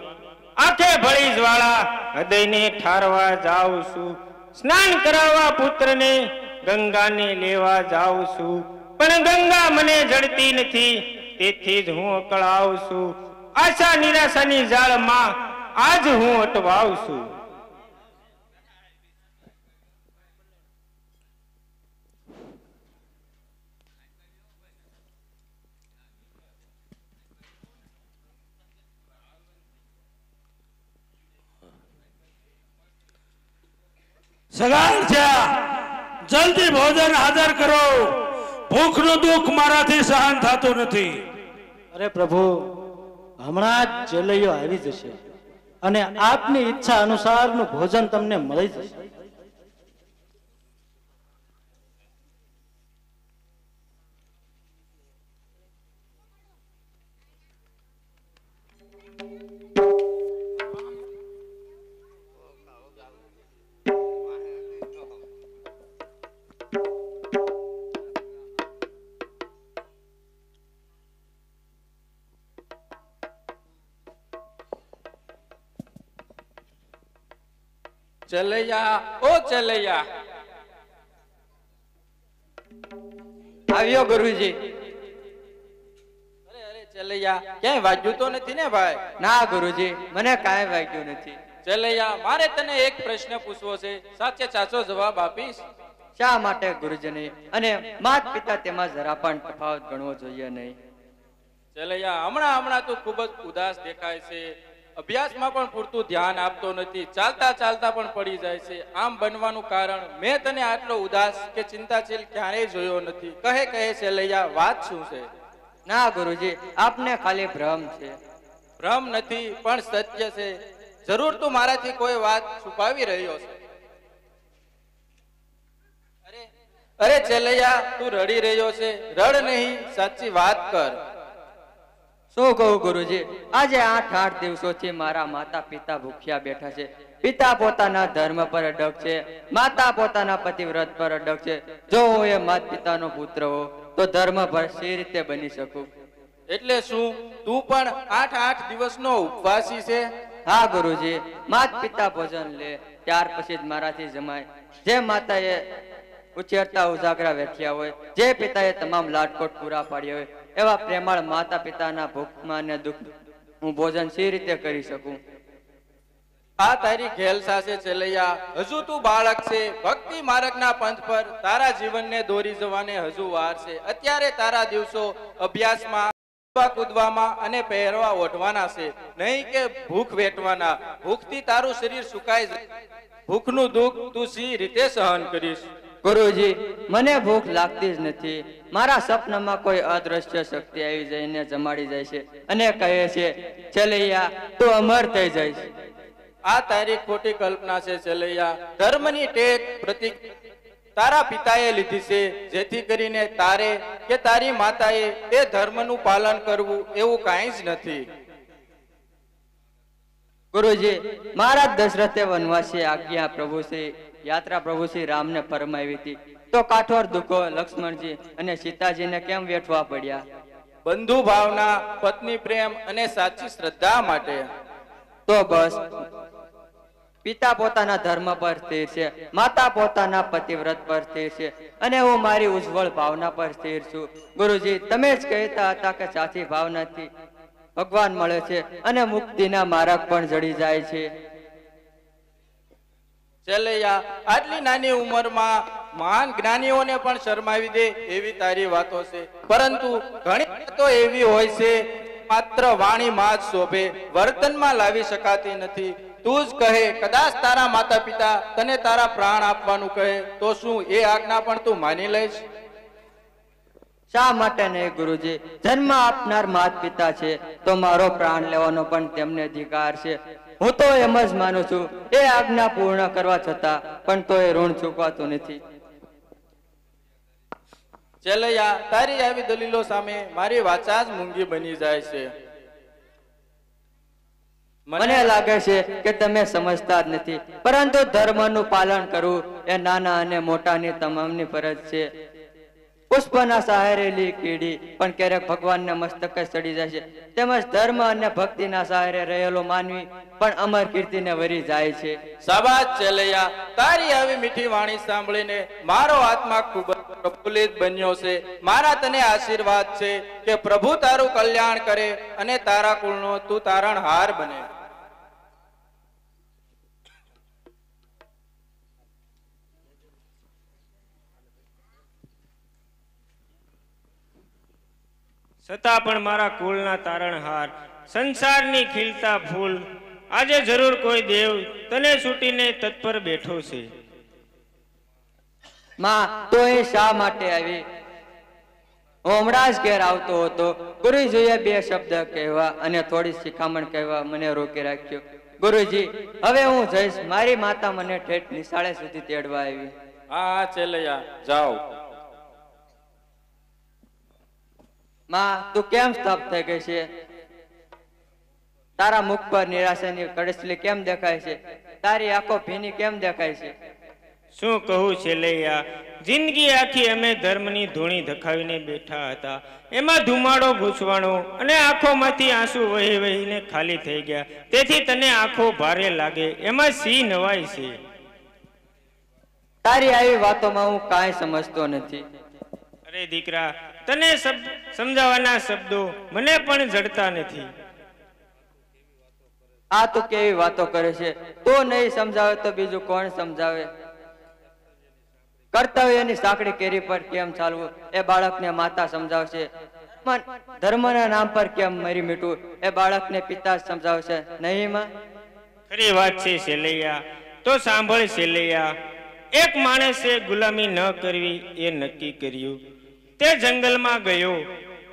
આંખે ભળી જ્વાળા હૃદયને ઠારવા જાઉં છું. સ્નાન કરાવવા પુત્રને ગંગાને લેવા જાઉં છું. પણ ગંગા મને જડતી નથી, તેથી જ હું અકળાવું છું. આશા નિરાશાની જાળમાં આજ હું અટવાઉં છું. સગાળ છે જલ્દી ભોજન હાજર કરો. ભૂખનું દુઃખ મારાથી સહન થતું નથી. અરે પ્રભુ, હમણાં જ જલૈયો આવી જશે. અને આપની ઈચ્છા અનુસારનું ભોજન તમને મળી જશે. ચલૈયા ઓ ચલૈયા આવ્યો ગુરુજી મારે તને એક પ્રશ્ન પૂછવો છે સાચે સાચો જવાબ આપીશ? શા માટે ગુરુજને? અને માત પિતા તેમાં જરા પણ તફાવત ગણવો જોઈએ નહીં? ચલૈયા હમણાં હમણાં તું ખૂબ જ ઉદાસ દેખાય છે. અભ્યાસમાં પણ પૂરતું ધ્યાન આપતો નથી. ચાલતા ચાલતા પણ પડી જાય છે. આમ બનવાનું કારણ મેં તને આટલો ઉદાસ કે ચિંતાશીલ ક્યારેય જોયો નથી. કહે કહે છે લૈયા વાત શું છે? ના ગુરુજી આપને ખાલી ભ્રમ છે. ભ્રમ નથી પણ સત્ય છે. જરૂર તું મારાથી કોઈ વાત છુપાવી રહ્યો છે. અરે અરે ચલૈયા તું રડી રહ્યો છે. રડ નહીં સાચી વાત કર. શું કહું ગુરુજી? આજે આઠ આઠ દિવસોથી મારા માતા પિતા ભૂખ્યા બેઠા છે. પિતા પોતાના ધર્મ પર અડગ છે માતા પોતાના પતિવ્રત પર અડગ છે. જો હું એ માત પિતાનો પુત્ર હો તો ધર્મ પર સી રીતે બની શકું? એટલે શું? તું પણ આઠ આઠ દિવસનો ઉપવાસી છે? હા ગુરુજી. માત પિતા ભોજન લે ત્યાર પછી જ મારાથી જમાય. જે માતાએ ઉછેરતા ઉજાગરા વેઠ્યા હોય જે પિતાએ તમામ લાટકોટ પૂરા પાડ્યા હોય એવા પ્રેમાળ માતા પિતાના ભૂખમાં ને દુઃખ હું ભોજન સી રીતે કરી શકું? આ તારી ઘેલ સાસે ચલૈયા હજુ તું બાળક છે ભક્તિ માર્ગના પંથ પર તારા જીવનને દોરી જવાને હજુ વાર છે. અત્યારે તારા દિવસો અભ્યાસમાં કૂદવા કૂદવામાં અને પહેરવા ઓઢવાના છે. નહીં કે ભૂખ વેઠવાના. ભૂખથી તારું શરીર સુકાઈ જાય. ભૂખનું દુઃખ તું સી રીતે સહન કરીશ. ગુરુજી મને ભૂખ લાગતી જ નથી. મારા સપનામાં કોઈ અદ્રશ્ય શક્તિ આવી જઈને જમાડી જાય છે. અને કહે છે ચલૈયા તું અમર થઈ જઈશ. આ તારી ખોટી કલ્પના છે ચલૈયા. ધર્મની ટેક પ્રતિક તારા પિતાએ લીધી છે જેથી કરીને તારે કે તારી માતાએ તે ધર્મનું પાલન કરવું એવું કાંઈ જ નથી. ગુરુજી મહારાજ દશરથે વનવાસી આજ્ઞા પ્રભુ શ્રી યાત્રા પ્રભુ શ્રી રામને ફરમાવી હતી. તો કાઠોર દુખો લક્ષ્મણજી અને સીતાજીને કેમ વેઠવા પડ્યા? બંધુ ભાવના પત્ની પ્રેમ અને સાચી શ્રદ્ધા માટે. તો બસ. પિતા પોતાના ધર્મ પર સ્થિર છે માતા પોતાના પતિવ્રત પર સ્થિર છે અને હું મારી ઉજ્જવળ ભાવના પર સ્થિર છું. ગુરુજી તમે જ કહેતા હતા કે સાચી ભાવનાથી ભગવાન મળે છે અને મુક્તિના માર્ગ પણ જડી જાય છે. ચલૈયા આટલી નાની ઉંમરમાં મહાન જ્ઞાનીઓને પણ શરમાવી દે એવી તારી વાતો છે. પરંતુ ઘણી વાતો એવી હોય છે, માત્ર વાણીમાં જ શોભે, વર્તનમાં લાવી શકાતી નથી. તું જ કહે, કદાચ તારા માતા પિતા તને તારા પ્રાણ આપવાનું કહે, તો શું એ આજ્ઞા પણ તું માની લઈશ? શા માટે નહીં ગુરુજી? જન્મ આપનાર માત પિતા છે, તો મારો પ્રાણ લેવાનો પણ તેમને અધિકાર છે. હું તો એમ જ માનું છું, એ આજ્ઞા પૂર્ણ કરવા છતાં પણ તો એ ઋણ ચૂકવાતું નથી. ચલૈયા, તારી આવી દલીલો સામે મારી વાચા જ મૂંગી બની જાય છે. મને લાગે છે કે તમે સમજતા જ નથી, પરંતુ ધર્મનું પાલન કરવું એ નાના અને મોટાની તમામની ફરજ છે. પુષ્પના સહારેલી કીડી. પણ ક્યારેક ભગવાનને મસ્તકે ચડી જાય છે. તેમજ ધર્મ અને ભક્તિના સહારે રહેલો માનવી પણ અમર કીર્તિને વરી જાય છે. સાબાદ ચલૈયા તારી આવી મીઠી વાણી સાંભળીને મારો આત્મા ખૂબ પ્રફુલ્લિત બન્યો છે. મારા તને આશીર્વાદ છે કે પ્રભુ તારું કલ્યાણ કરે અને તારા કુળનો તું તારણ હાર બને. છતાં પણ મારા કુળના તારણહાર સંસારની ખીલતા ફૂલ. આજે જરૂર કોઈ દેવ તને છૂટીને તત્પર બેઠો છે. માં તો એ શા માટે આવી? હું હમણાં જ ઘેર આવતો હતો. ગુરુજીએ બે શબ્દ કહેવા અને થોડી શિખામણ કહેવા મને રોકી રાખ્યો. ગુરુજી હવે હું જઈશ. મારી માતા મને ઠેઠ નિશાળે સુધી તેડવા આવી. હા ચલૈયા જાઓ. માં તું કેમ સ્તબ્ધ થઈ ગઈ છે? તારા મુખ પર નિરાશાની કડસલી કેમ દેખાય છે? તારી આંખો ભીની કેમ દેખાય છે? શું કહું છે લૈયા જિંદગી આખી અમે ધર્મની ધૂણી ધખાવીને બેઠા હતા. એમાં ધુમાડો ઘૂસવાનો અને આંખોમાંથી આંસુ વહી વહીને ખાલી થઈ ગયા. તેથી તને આંખો ભારે લાગે. એમાં સી નવાય છે. તારી આવી વાતોમાં હું કાંઈ સમજતો નથી. અરે દીકરા તને સમજાવવાના શબ્દો મને પણ જડતા નથી. આ તો કેવી વાતો કરે છે? તો નહીં સમજાવે તો બીજું કોણ સમજાવે? કર્તવ્યની સાંકડી કેરી પર કેમ ચાલવું? એ બાળકને માતા સમજાવશે. ધર્મના નામ પર કેમ મરી મીઠું? એ બાળકને પિતા સમજાવશે. નહીં માં? ખરી વાત છે સેલૈયા તો સાંભળ સેલૈયા એક માણસે ગુલામી ન કરવી એ નક્કી કર્યું. તે જંગલમાં ગયો.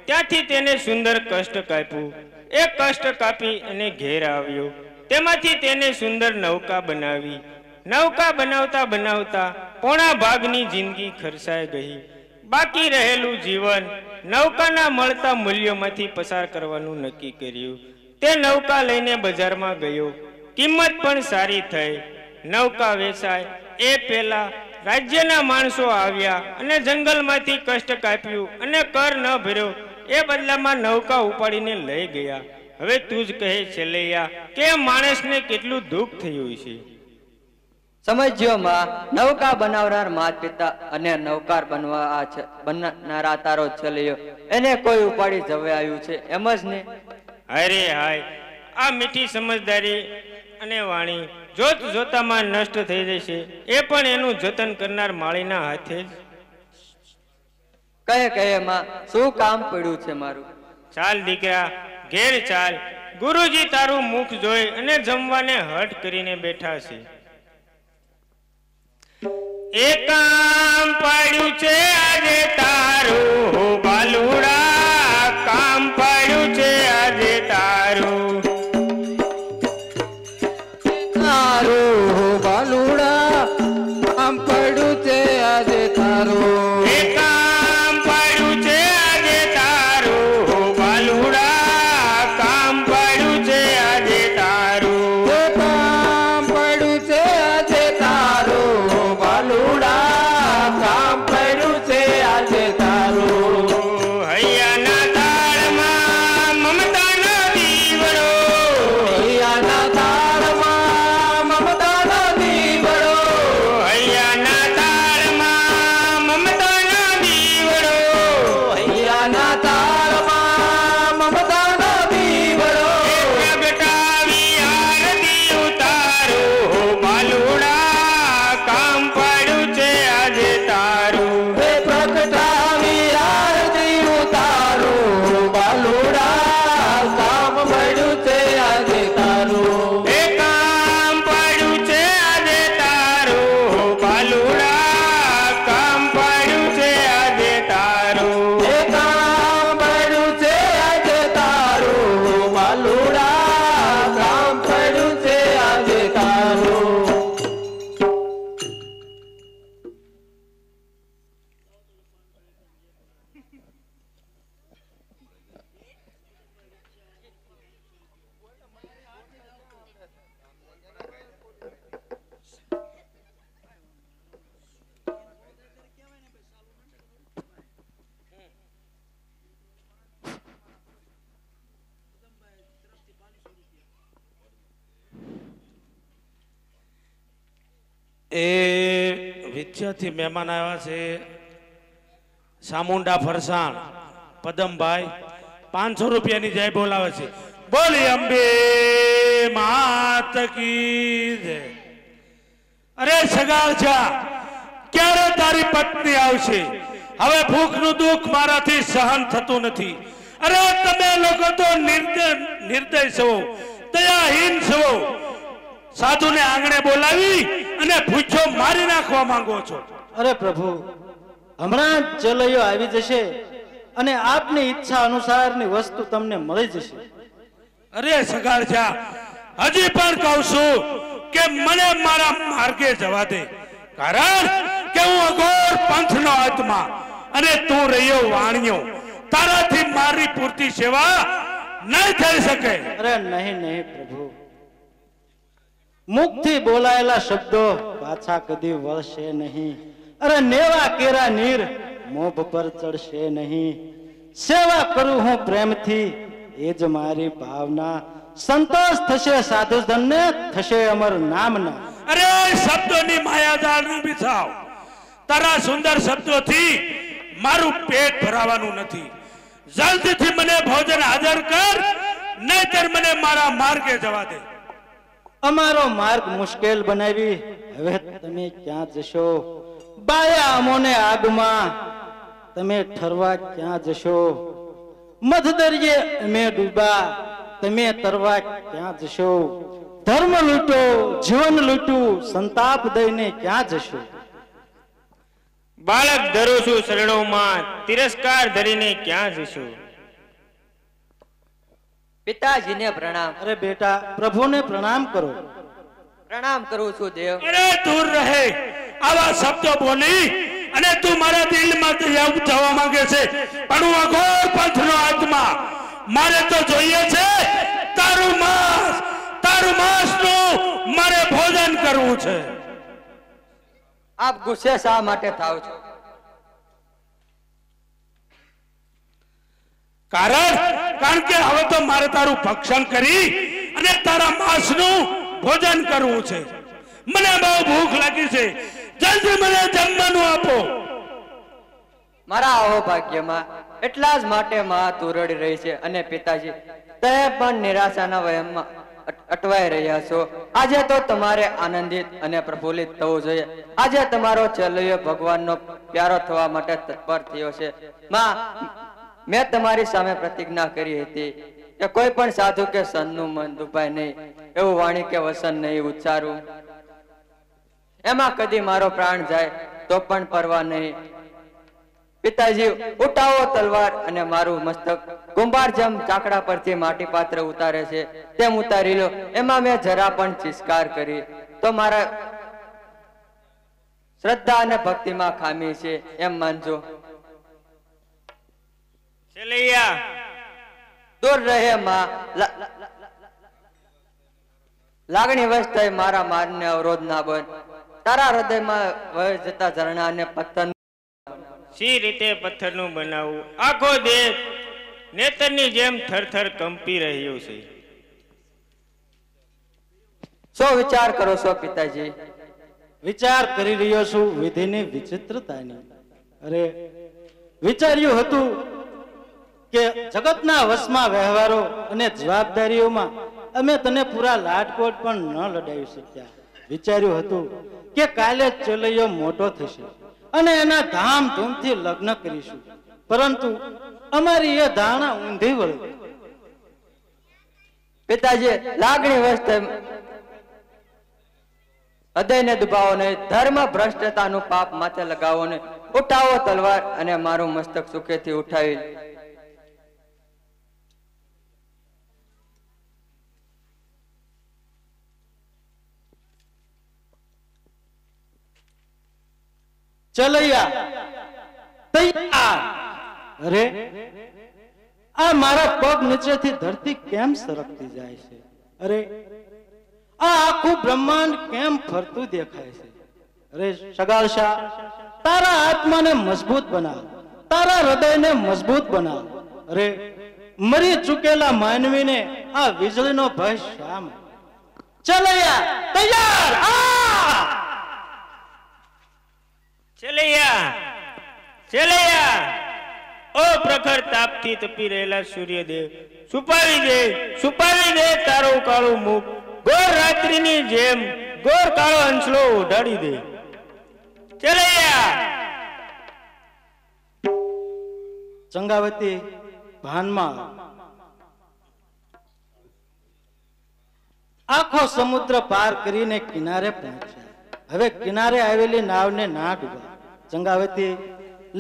ત્યાંથી તેને સુંદર કષ્ટ કાપ્યું. એ કષ્ટ કાપી અને ઘેર આવ્યો. તેમાંથી તેને સુંદર નૌકા બનાવી. નૌકા બનાવતા બનાવતા પોણા ભાગની જિંદગી ખર્ચાઈ ગઈ. બાકી રહેલું જીવન નૌકાના મળતા મૂલ્યોમાંથી પસાર કરવાનું નક્કી કર્યું. તે નૌકા લઈને બજારમાં ગયો. કિંમત પણ સારી થઈ. નૌકા વેચાય. એ પહેલા રાજ્યના માણસો આવ્યા અને જંગલમાંથી કષ્ટ કાપ્યું અને કર ન ભર્યો. એ બદલામાં નૌકા ઉપાડીને લઈ ગયા. હવે તું જ કહે છેલ્લૈયા કે માણસને કેટલું દુઃખ થયું છે? સમજ્યો માં નૌકા બનાવનાર માત પિતા અને નૌકાર બનવા આ છે બનનારા તારો છેલ્યો એને કોઈ ઉપાડી જવે આવ્યું છે એમ જ ને? અરે હાય આ મીઠી સમજદારી અને વાણી જોત જોતામાં નષ્ટ થઈ જશે. એ પણ એનું જતન કરનાર માળીના હાથે જ. કહે કહે માં શું કામ પડ્યું છે મારું? ચાલ દીકરા ઘેર ચાલ. ગુરુજી તારું મુખ જોઈ અને જમવાને હટ કરીને બેઠા છે. એ કામ પડ્યું છે આજે તારું બાલુડા વિદ્યાર્થી મહેમાન આવ્યા છે. સામુંડા ફરસાણ, પદમભાઈ પાંચસો રૂપિયાની જય બોલાવે છે. બોલી અંબે માત કી જય. અરે સગાળ છા ક્યારે તારી પત્ની આવશે? હવે ભૂખનું દુઃખ મારાથી સહન થતું નથી. અરે તમે લોકો તો નિર્દય નિર્દય છો, દયાહીન છો. સાધુને આંગણે બોલાવી અને ભૂખ્યો મારી નાખવા માંગો છો. અરે પ્રભુ હમણાં જ ચલૈયો આવી જશે અને આપની ઈચ્છા અનુસારની વસ્તુ તમને મળી જશે. અરે સગાળ જા હજી પણ કહું છું કે મને મારા માર્ગે જવા દે. કારણ કે હું અઘોર પંથનો આત્મા અને તું રહ્યો વાણિયો. તારાથી મારી પૂરતી સેવા નહીં થઈ શકે. અરે નહીં નહીં પ્રભુ. મુખથી બોલાયેલા શબ્દો પાછા કદી વળશે નહીં. અરે નેવા કેરા નીર, મોભ પર ચડશે નહીં. સેવા કરું હું પ્રેમથી, એ જ મારી ભાવના. સંતોષ થશે સાધુજનને થશે અમર નામના. અરે શબ્દોની માયાજાળનું બિછાવ તારા સુંદર શબ્દોથી મારું પેટ ભરાવાનું નથી. જલ્દીથી મને ભોજન હાજર કર, નહીતર મને મારા માર્ગે જવા દે. અમારો માર્ગ મુશ્કેલ બનાવી. હવે તમે ક્યાં જશો? બાયા અમોને આગમાં. તમે ઠરવા ક્યાં જશો? મધદરિયે અમે ડૂબા. તમે તરવા ક્યાં જશો? ધર્મ લૂંટો જીવન લૂંટું સંતાપ દઈને ક્યાં જશો? બાળક ધરું છું શરણોમાં તિરસ્કાર ધરીને ક્યાં જશું? પિતાજીને પ્રણામ. અરે બેટા પ્રભુને પ્રણામ કરો. પ્રણામ કરું છું દેવ. અરે દૂર રહે. આવા શબ્દો બોલી અને તું મારા દિલમાં જવા માંગે છે. પણ હું અઘોર પંથનો આત્મા. મારે તો જોઈએ છે તારું માંસ તારું માંસનું મારે ભોજન કરવું છે. આપ ગુસ્સે શા માટે થાવ છો? કારણ કારણ કે હવે તો મારે તારું ભક્ષણ કરી અને તારા માંસનું ભોજન કરવું છે. મને બહુ ભૂખ લાગી છે. જલ્દી મને જમવાનું આપો. મારા આવો ભાગ્યમાં એટલા જ માટે માં તુરડી રહી છે અને પિતાજી, તે પણ નિરાશાના વયમાં અટ- અટવાઈ રહ્યા છો. આજે તો તમારે આનંદિત અને પ્રફુલ્લિત થવું જોઈએ. આજે તમારો ચલયો ભગવાનનો પ્યારો થવા માટે તત્પર થયો છે. માં મેં તમારી સામે પ્રતિજ્ઞા કરી હતી કે કોઈ પણ સાધુ કે સંતનું મન દુભાય નહીં. એવું વાણી કે વસન નહીં ઉચ્ચારું. એમાં કદી મારો પ્રાણ જાય તો પણ પરવા નહીં. પિતાજી, ઉઠાવો તલવાર અને મારું મસ્તક. કુંભાર જેમ ચાકડા પરથી માટી પાત્ર ઉતારે છે, તેમ ઉતારી લો. એમાં મેં જરા પણ ચિસ્કાર કરી. તો મારા શ્રદ્ધા અને ભક્તિમાં ખામી છે, એમ માનજો. છેલ્લૈયા દૂર રહે માં. લાગણી થઈ મારા મારને અવરોધ ના બન તારા હૃદયમાં વહી જતા ઝરણા અને પથ્થર સી રીતે પથ્થરનું બનાવવું? આખો દેહ નેતરની જેમ થરથર કંપી રહ્યો છે. શું વિચાર કરો છો પિતાજી? વિચાર કરી રહ્યો છું વિધિની વિચિત્રતાની. અરે વિચાર્યું હતું કે જગતના વશમાં વ્યવહારો અને જવાબદારીઓમાં અમે તને પૂરા લાટકોટ પણ ન લડાવી શક્યા. વિચાર્યું હતું કે કાલે ચલૈયો મોટો થશે અને એના ધામધૂમથી લગ્ન કરીશું. પરંતુ અમારી એ ધારણા ઊંધી વળી. પિતાજી, લાગણી થઈ હૃદયને દુભાવો નહીં ધર્મ ભ્રષ્ટતાનું પાપ માથે લગાવો નહીં ઉઠાવો તલવાર અને મારું મસ્તક સુખેથી ઉઠાવી ચલૈયા. તૈયાર. અરે, આ મારા પગ નીચેથી ધરતી કેમ સરકતી જાય છે? અરે, આ આખું બ્રહ્માંડ કેમ ફરતું દેખાય છે? અરે સગાળશા તારા આત્માને મજબૂત બનાવ. તારા હૃદયને મજબૂત બનાવ. અરે, મરી ચૂકેલા માનવીને આ વીજળીનો ભય શા ચલૈયા, તૈયાર, આ ચંગાવતી ભાનમાં આખો સમુદ્ર પાર કરીને કિનારે પહોંચ્યા. હવે કિનારે આવેલી નાવને ના ડૂબા ચંગાવતી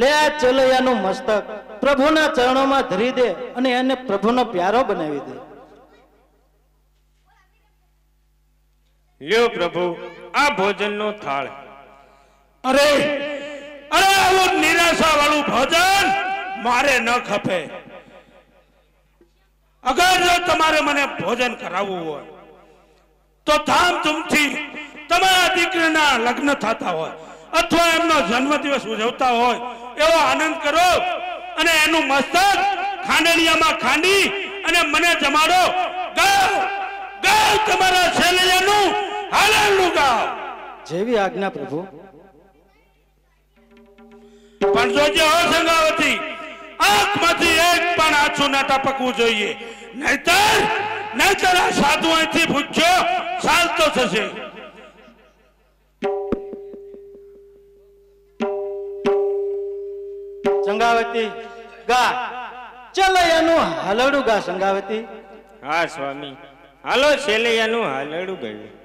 લે આ ચલૈયાનું મસ્તક પ્રભુના ચરણોમાં ધરી દે અને એને પ્રભુનો પ્યારો બનાવી દે. લ્યો પ્રભુ આ ભોજનનો થાળ. અરે અરે આવું નિરાશા વાળું ભોજન મારે ન ખપે. અગર જો તમારે મને ભોજન કરાવવું હોય તો ધામધૂમથી તમારા દીકરીના લગ્ન થતા હોય. અથવા એમનો જન્મદિવસ ઉજવતા હોય એવો આનંદ કરો અને એનું મસ્તક ખાંડલિયામાં ખાંડી અને મને જમાડો. ગાવ ગાવ તમારા શૈલજાનું હાલેલું ગાવ જેવી આજ્ઞા પ્રભુ. પણ જોજે હો સંગાવતી આંખમાંથી એક પણ આછું ના ટપકવું જોઈએ. નહીતર નહીતર આ સાધુ અહીંથી પૂછ્યો ચાલતો થશે. સંગાવતી ગા. ચલૈયાનું હાલડું ગા સંગાવતી હા સ્વામી. હાલો છેલ્લે હાલડું ગયું.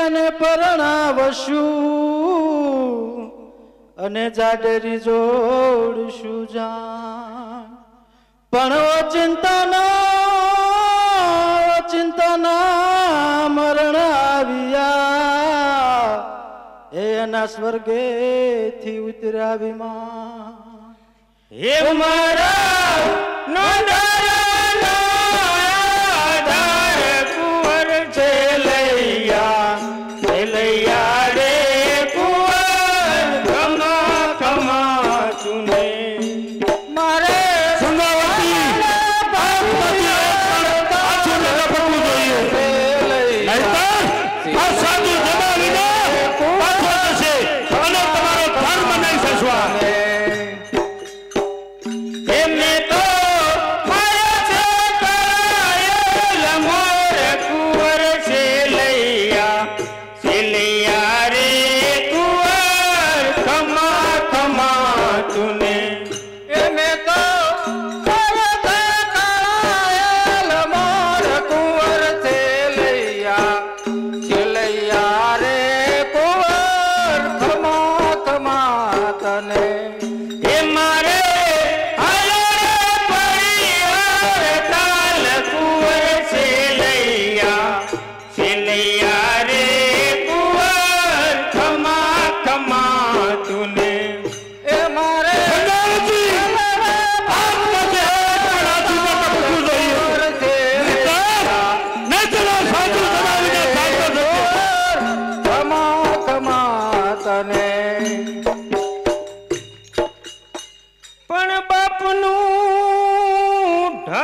અને પરણાવશું અને જાડરી જોડશું જા પણ ઓ ચિંતા ના ચિંતા ના મરણ આવ્યા. એના સ્વર્ગે થી ઉતરાવી માં હે મારા નંદા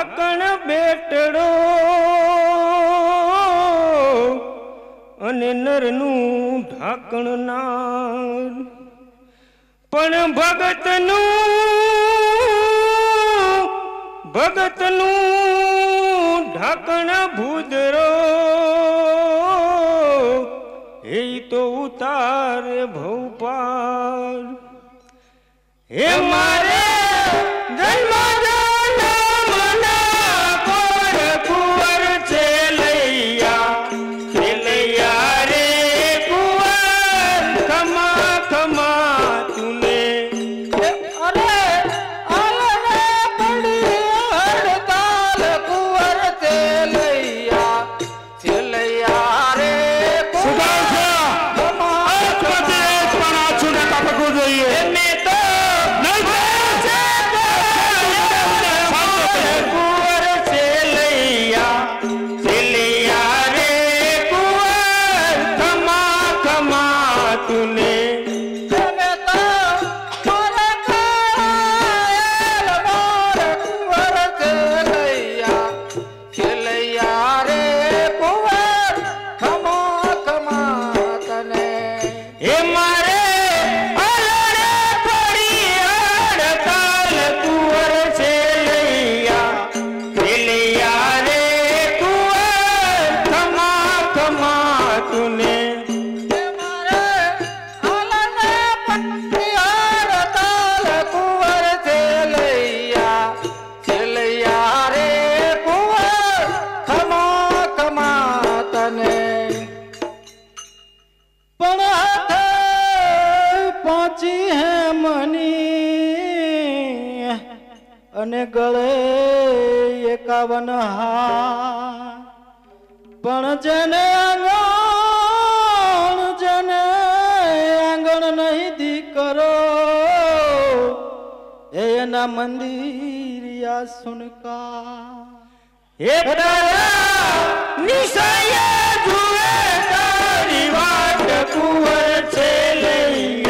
મકણ બેટડો અને નરનું ઢાંકણ ના પણ ભગતનું ભગતનું ઢાંકણ ભૂદરો એ તો ઉતાર ભોપાલ હે મારે પહોંચી હે મની. અને ગળે એકાવન હા પણ જેને આંગણ જેને આંગણ નહીં દીકરો એના મંદિર યા સુનકા હે નિશાય જુએ તારી વાત કુંવર છે લૈયા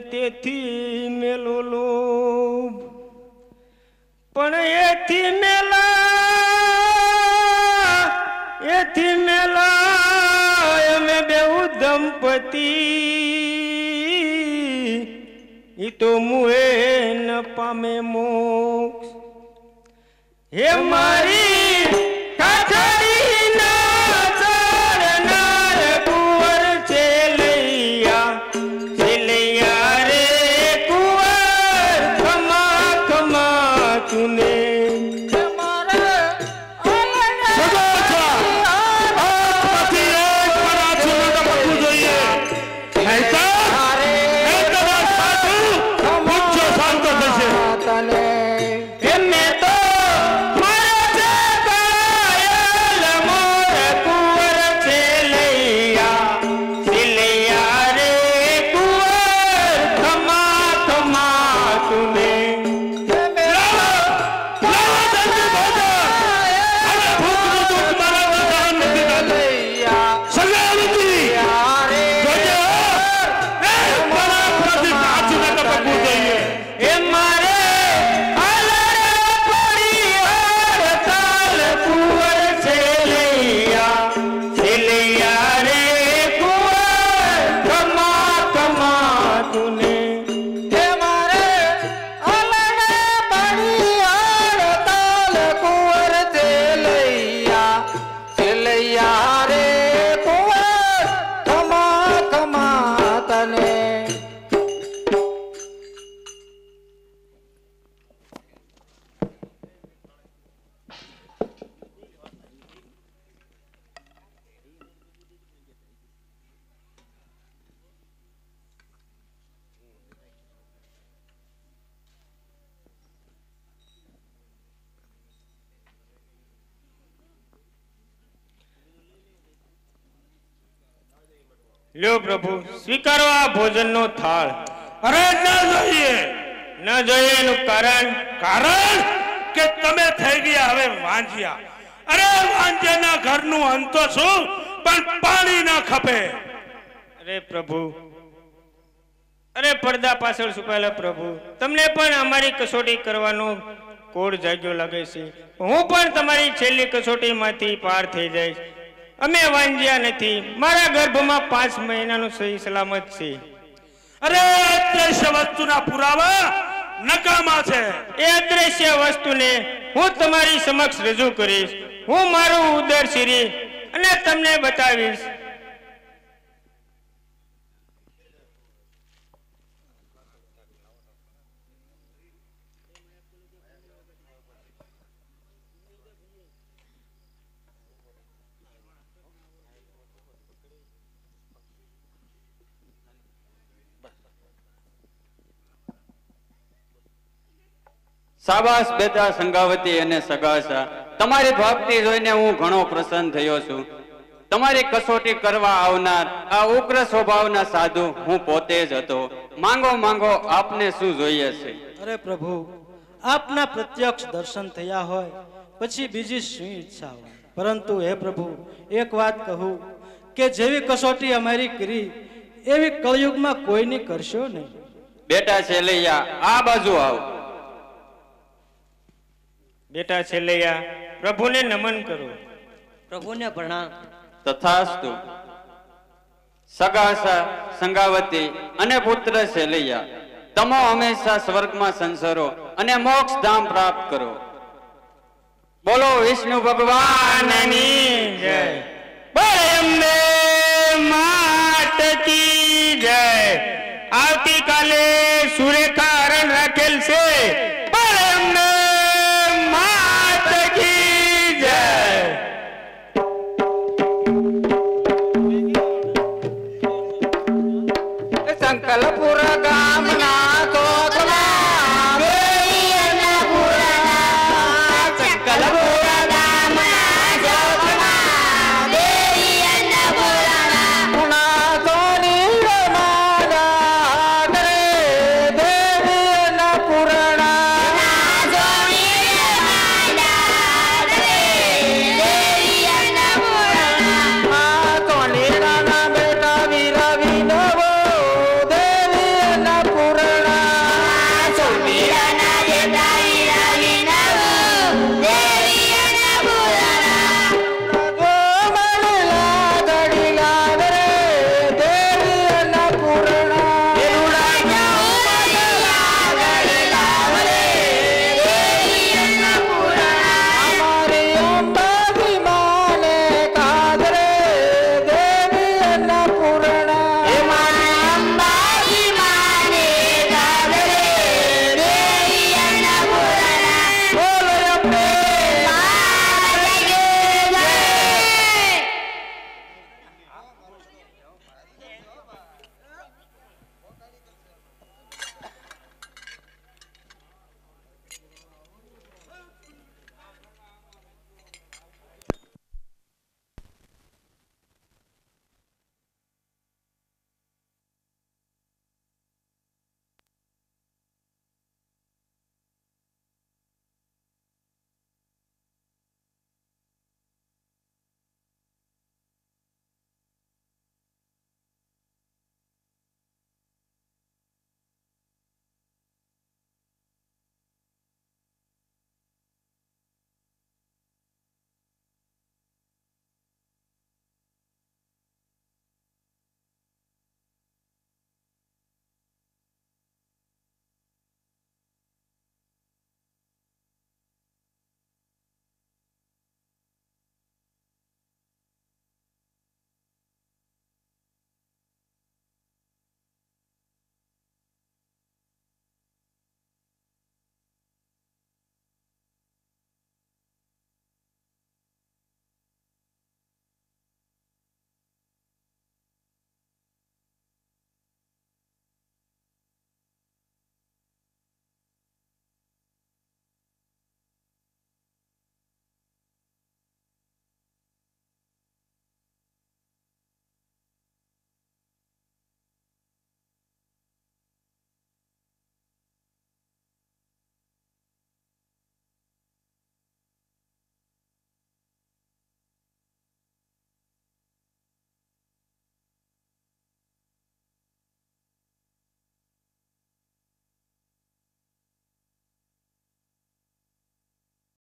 તેથી મેલો લોભ પણ એથી મેલા એથી મેલા અમે બેઉ દંપતી ઈ તો મુએ ન પામે મોક્ષ. હે મારી લ્યો પ્રભુ સ્વીકારો આ ભોજનનો થાળ. અરે ન જોઈએ. ન જોઈએ એનું કારણ? કારણ કે તમે થઈ ગયા હવે વાંજિયા. અરે વાંજિયાના ઘરનું અંતો શું? પણ પાણી ના ખપે. અરે પ્રભુ અરે પડદા પાછળ છુપાયેલા પ્રભુ તમને પણ અમારી કસોટી કરવાનો કોડ જાગ્યો લાગે છે. હું પણ તમારી છેલ્લી કસોટીમાંથી પાર થઈ જઈશ. અમે વાંજ્યા નથી. મારા ગર્ભમાં પાંચ મહિનાનું સહી સલામત છે. અરે અદ્રશ્ય વસ્તુના પુરાવા નકામા છે. એ અદ્રશ્ય વસ્તુને હું તમારી સમક્ષ રજૂ કરીશ. હું મારું ઉદર શીરી અને તમને બતાવીશ. સાબાસ બેટા સંગાવતી અને સગાસા. તમારી ભક્તિ જોઈને હું ઘણો પ્રસન્ન થયો છું. તમારી કસોટી કરવા આવનાર આ ઉગ્ર સ્વભાવના સાધુ હું પોતે જ હતો. માંગો માંગો આપને શું જોઈએ છે? અરે પ્રભુ આપના પ્રત્યક્ષ દર્શન થયા હોય પછી બીજી શું ઈચ્છા હોય? પરંતુ હે પ્રભુ એક વાત કહું કે જેવી કસોટી અમારી કરી એવી કળયુગમાં કોઈની કરશો નહીં. બેટા છેલૈયા આ બાજુ આવ. બેટા છેલ્લૈયા પ્રભુને નમન કરો. પ્રભુને પ્રણામ. તથાસ્તુ. સગાસા સંગાવતી અને પુત્ર શૈલૈયા તમો હંમેશા સ્વર્ગમાં સંસરો અને મોક્ષ ધામ પ્રાપ્ત કરો. બોલો વિષ્ણુ ભગવાન ભગવાનની જય. બોલ અંબે માત કી જય. આવતીકાલે સુરેખા